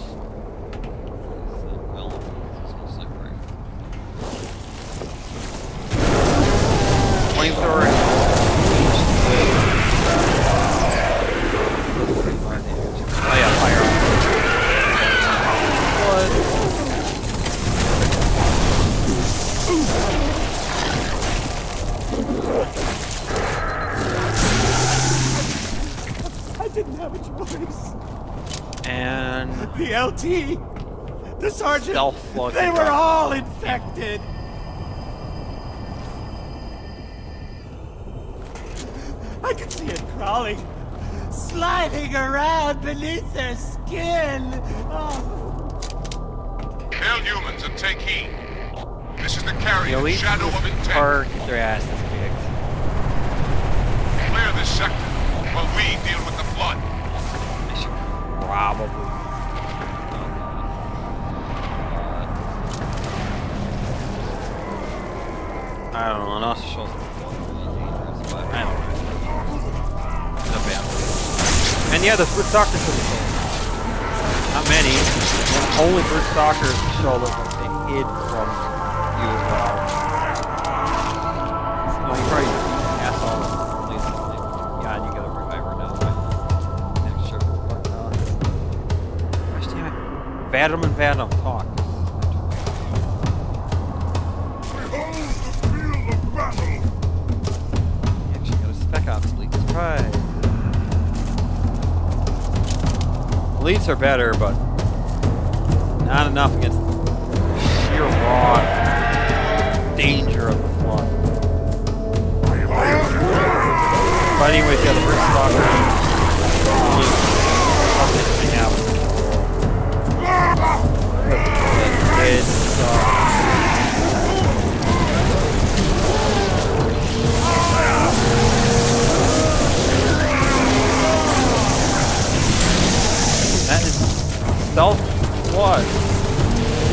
but I don't know. No bad. And yeah, the Brute Stalkers are the Not many. Only Brute Stalkers show that they hid from you as well. The. Yeah, you get a reviver now. But, uh, gosh it. Vadam and Vadam Elites are better, but not enough against the sheer raw danger of the flood. But anyways, yeah, the Brute Stalker was.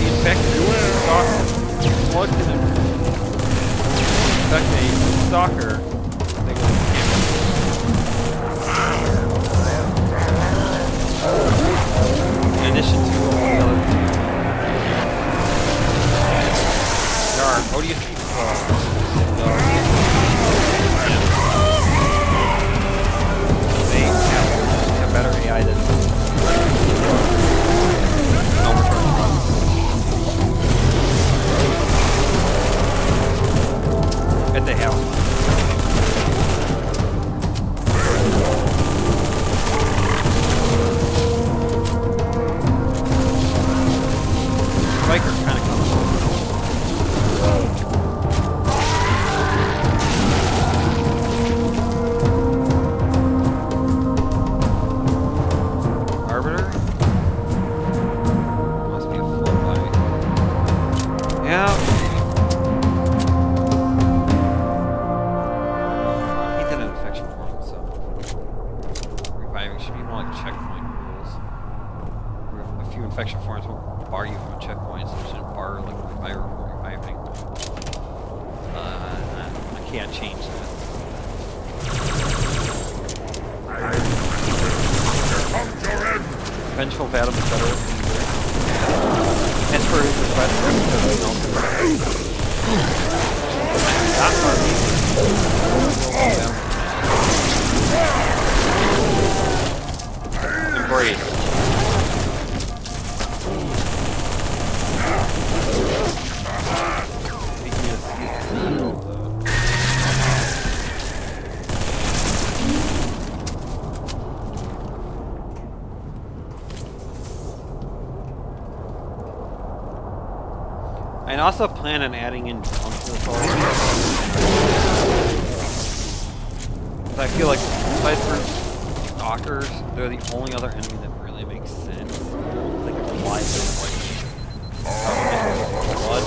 In soccer. The. Such a soccer. In addition to all the other two. Darn, what do you think? at the helm. plan on adding in. I feel like, aside stalkers, they're the only other enemy that really makes sense. Like a fly like oh, blood.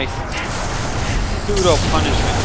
nice. Pseudo punishment.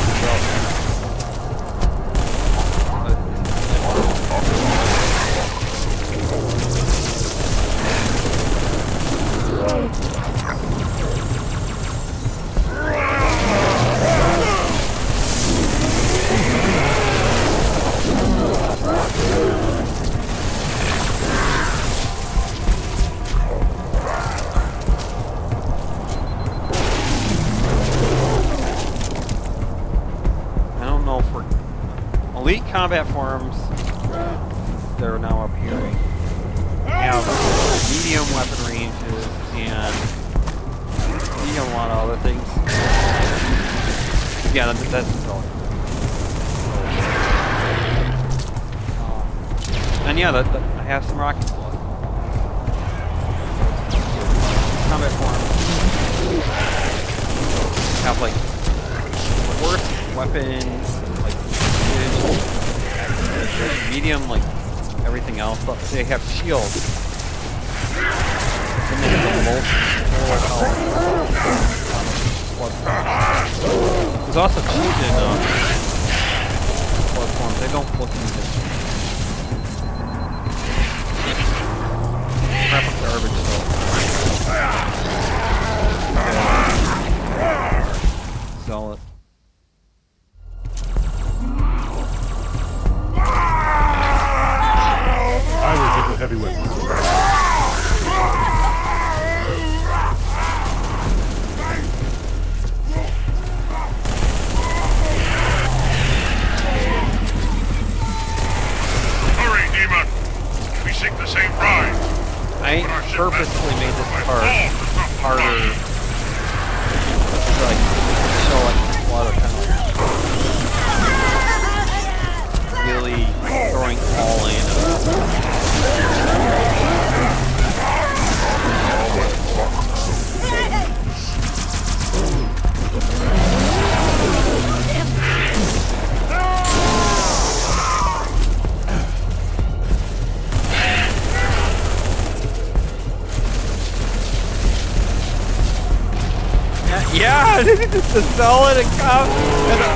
the zealot and cop and uh,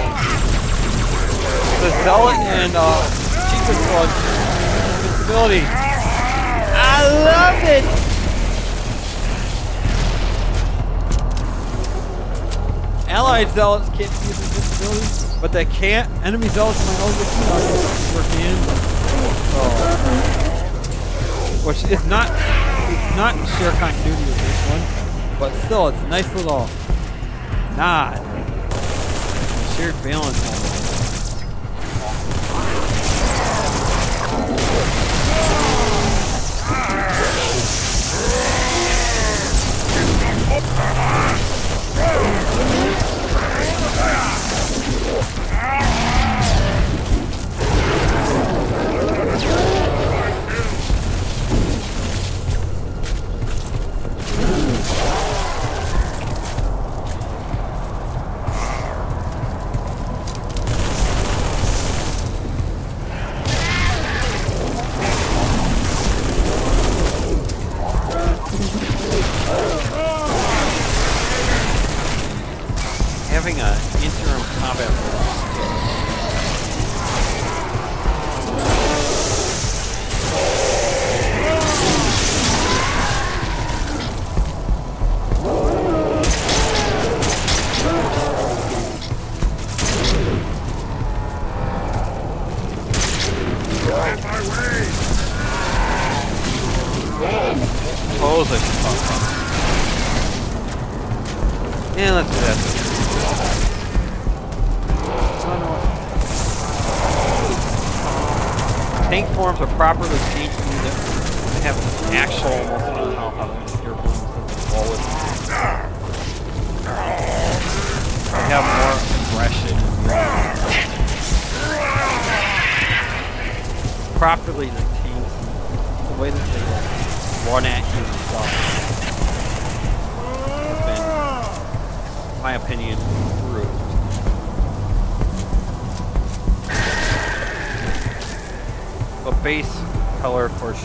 the zealot and uh Jesus one disability. I love it. Allied zealots can't see the disabilities, but they can't. Enemy zealots my own work in. Which is not it's not share continuity with this one, but still it's a nice little not. Shared balance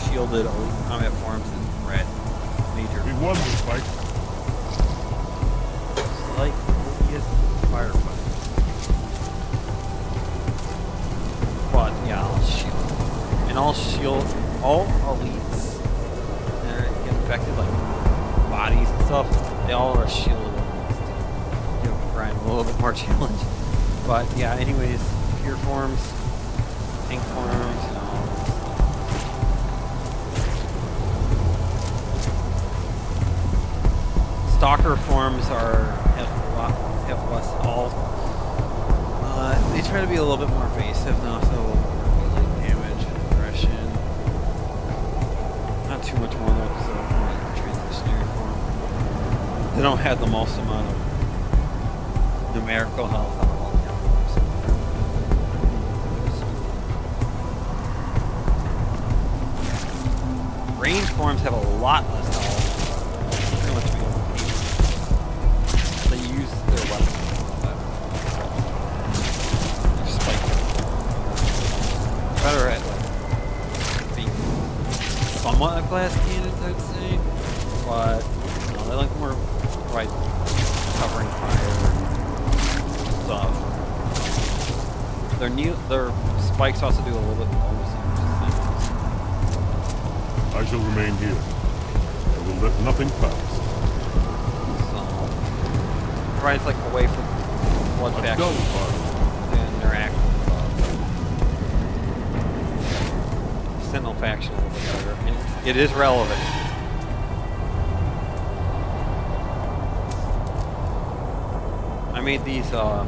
shielded. I'm at also do a little bit damage. I shall remain here. I will let nothing pass. So it's like away from blood A faction and interact with uh, Sentinel faction a little bit better. And it is relevant. I made these uh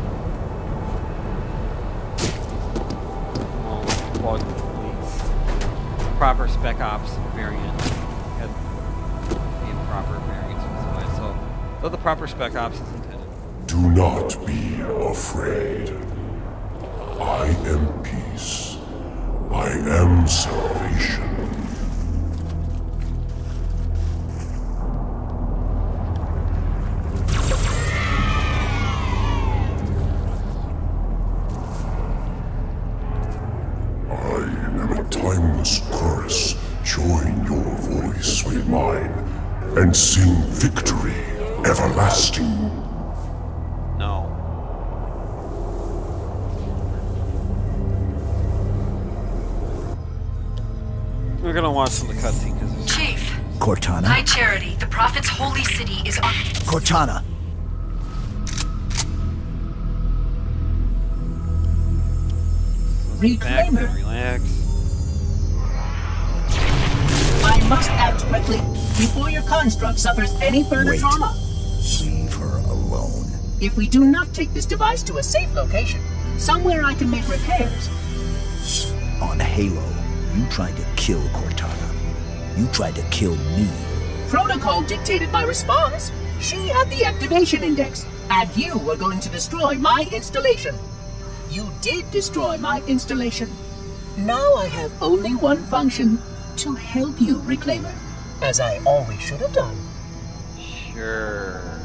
plug leaks. proper spec ops variant had the improper variants way. So though the proper spec ops is intended. Do not be afraid. I am peace. I am salvation. On. Cortana. back, Reclaimer. relax. I must act quickly before your construct suffers any further Wait. trauma. Leave her alone. If we do not take this device to a safe location, somewhere I can make repairs, On Halo, you tried to kill Cortana. You tried to kill me. protocol dictated my response. She had the activation index, and you were going to destroy my installation. You did destroy my installation. Now I have only one function to help you, Reclaimer, as I always should have done. Sure.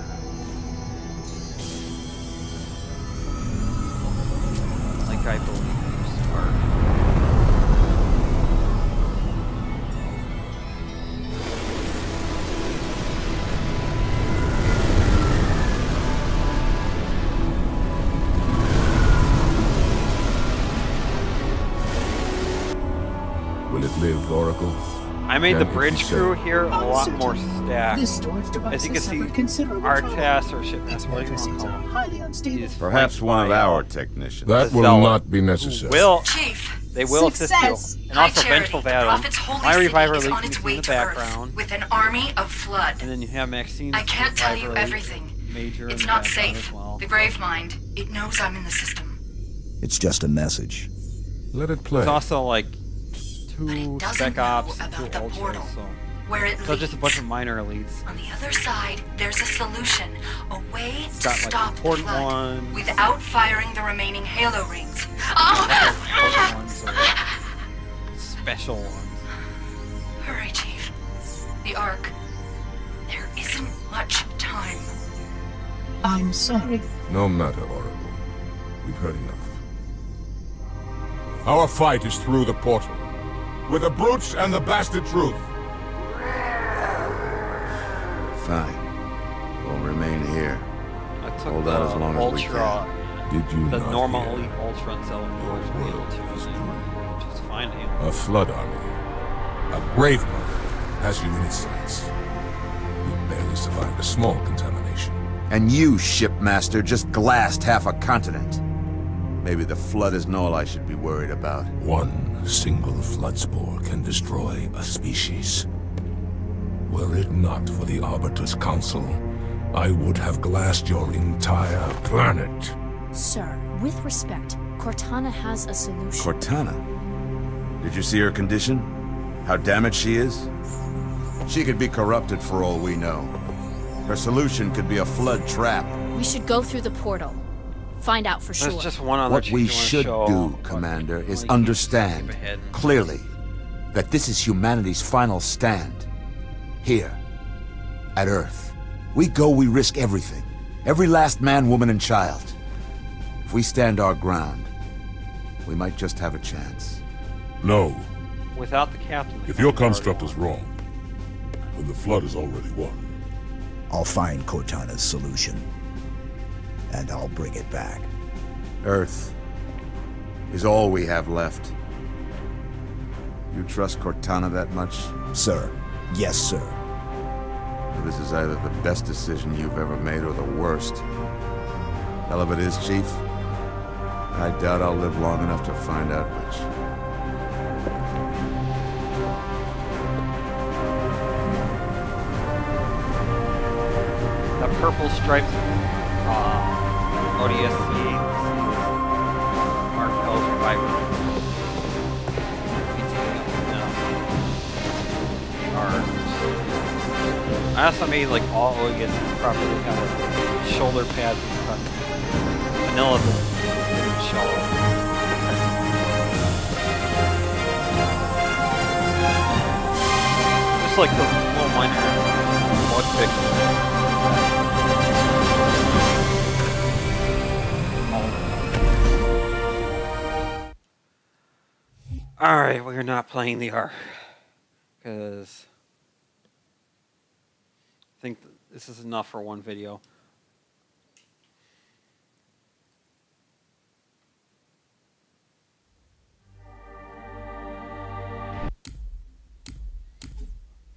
Made the bridge crew here a lot more stacked. This storage device As you can see, our trauma. task or Its shipmaster, whatever you matrices want are to call highly unstable. Is Perhaps one of our technicians. That will not be necessary. Will Chief, they will Success. assist you, and High also Charity, Vengeful the Vadum. Prophet's holy My city reviver is on you its in way the to Earth background, with an army of flood. and then you have Maxine's I can't tell you everything. Major It's not safe. Well. The Gravemind, it knows I'm in the system. It's just a message. Let it play. There's also like two it doesn't spec ops, about two the ultras, portal. so Where it so leads. just a bunch of minor elites. On the other side, there's a solution. A way to got, like, stop the important flood ones. without firing the remaining Halo rings. Oh! Important ones or special ones. Hurry, Chief. The Ark. There isn't much time. I'm sorry. No matter, Oracle. We've heard enough. Our fight is through the portal. With the brutes and the bastard truth. Fine. We'll remain here. I took Hold the out as long as we ultra, Did you the not normal hear? elite ultra and selling yours Your with world it is too, which is fine. A flood army. A brave mother has you in its sights. You barely survived a small contamination. And you, shipmaster, just glassed half a continent. Maybe the flood isn't all I should be worried about. One single flood spore can destroy a species. Were it not for the Arbiter's Council, I would have glassed your entire planet. Sir, with respect, Cortana has a solution. Cortana? Did you see her condition? How damaged she is? She could be corrupted for all we know. Her solution could be a flood trap. We should go through the portal. Find out for There's sure. just one other What we should show, do, Commander, is only understand skip ahead and- clearly that this is humanity's final stand. Here, at Earth. We go, we risk everything. Every last man, woman, and child. If we stand our ground, we might just have a chance. No. Without the captain. If your construct is wrong, then the Flood is already won. I'll find Cortana's solution. And I'll bring it back. Earth is all we have left. You trust Cortana that much? Sir. Yes, sir. This is either the best decision you've ever made or the worst. Hell of it is, Chief. I doubt I'll live long enough to find out which. That purple striped ODST Mark L Survivor. I also made like all ODSTs properly have like, shoulder pads and stuff. Vanilla didn't. Just like the little minor bug fixes. Alright, we're not playing the Ark. Because I think this is enough for one video.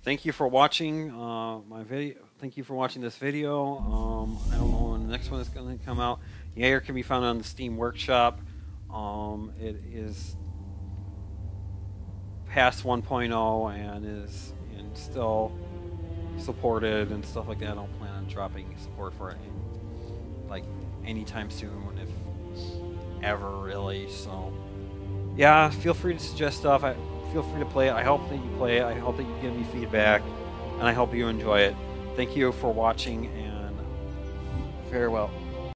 Thank you for watching uh, my video. Thank you for watching this video. Um, I don't know when the next one is going to come out. YAH3R can be found on the Steam Workshop. Um, it is past 1.0 and is and still supported and stuff like that. I don't plan on dropping support for it in, like anytime soon, if ever really. So yeah, feel free to suggest stuff. I feel free to play it. I hope that you play it. I hope that you give me feedback, and I hope you enjoy it. Thank you for watching, and farewell.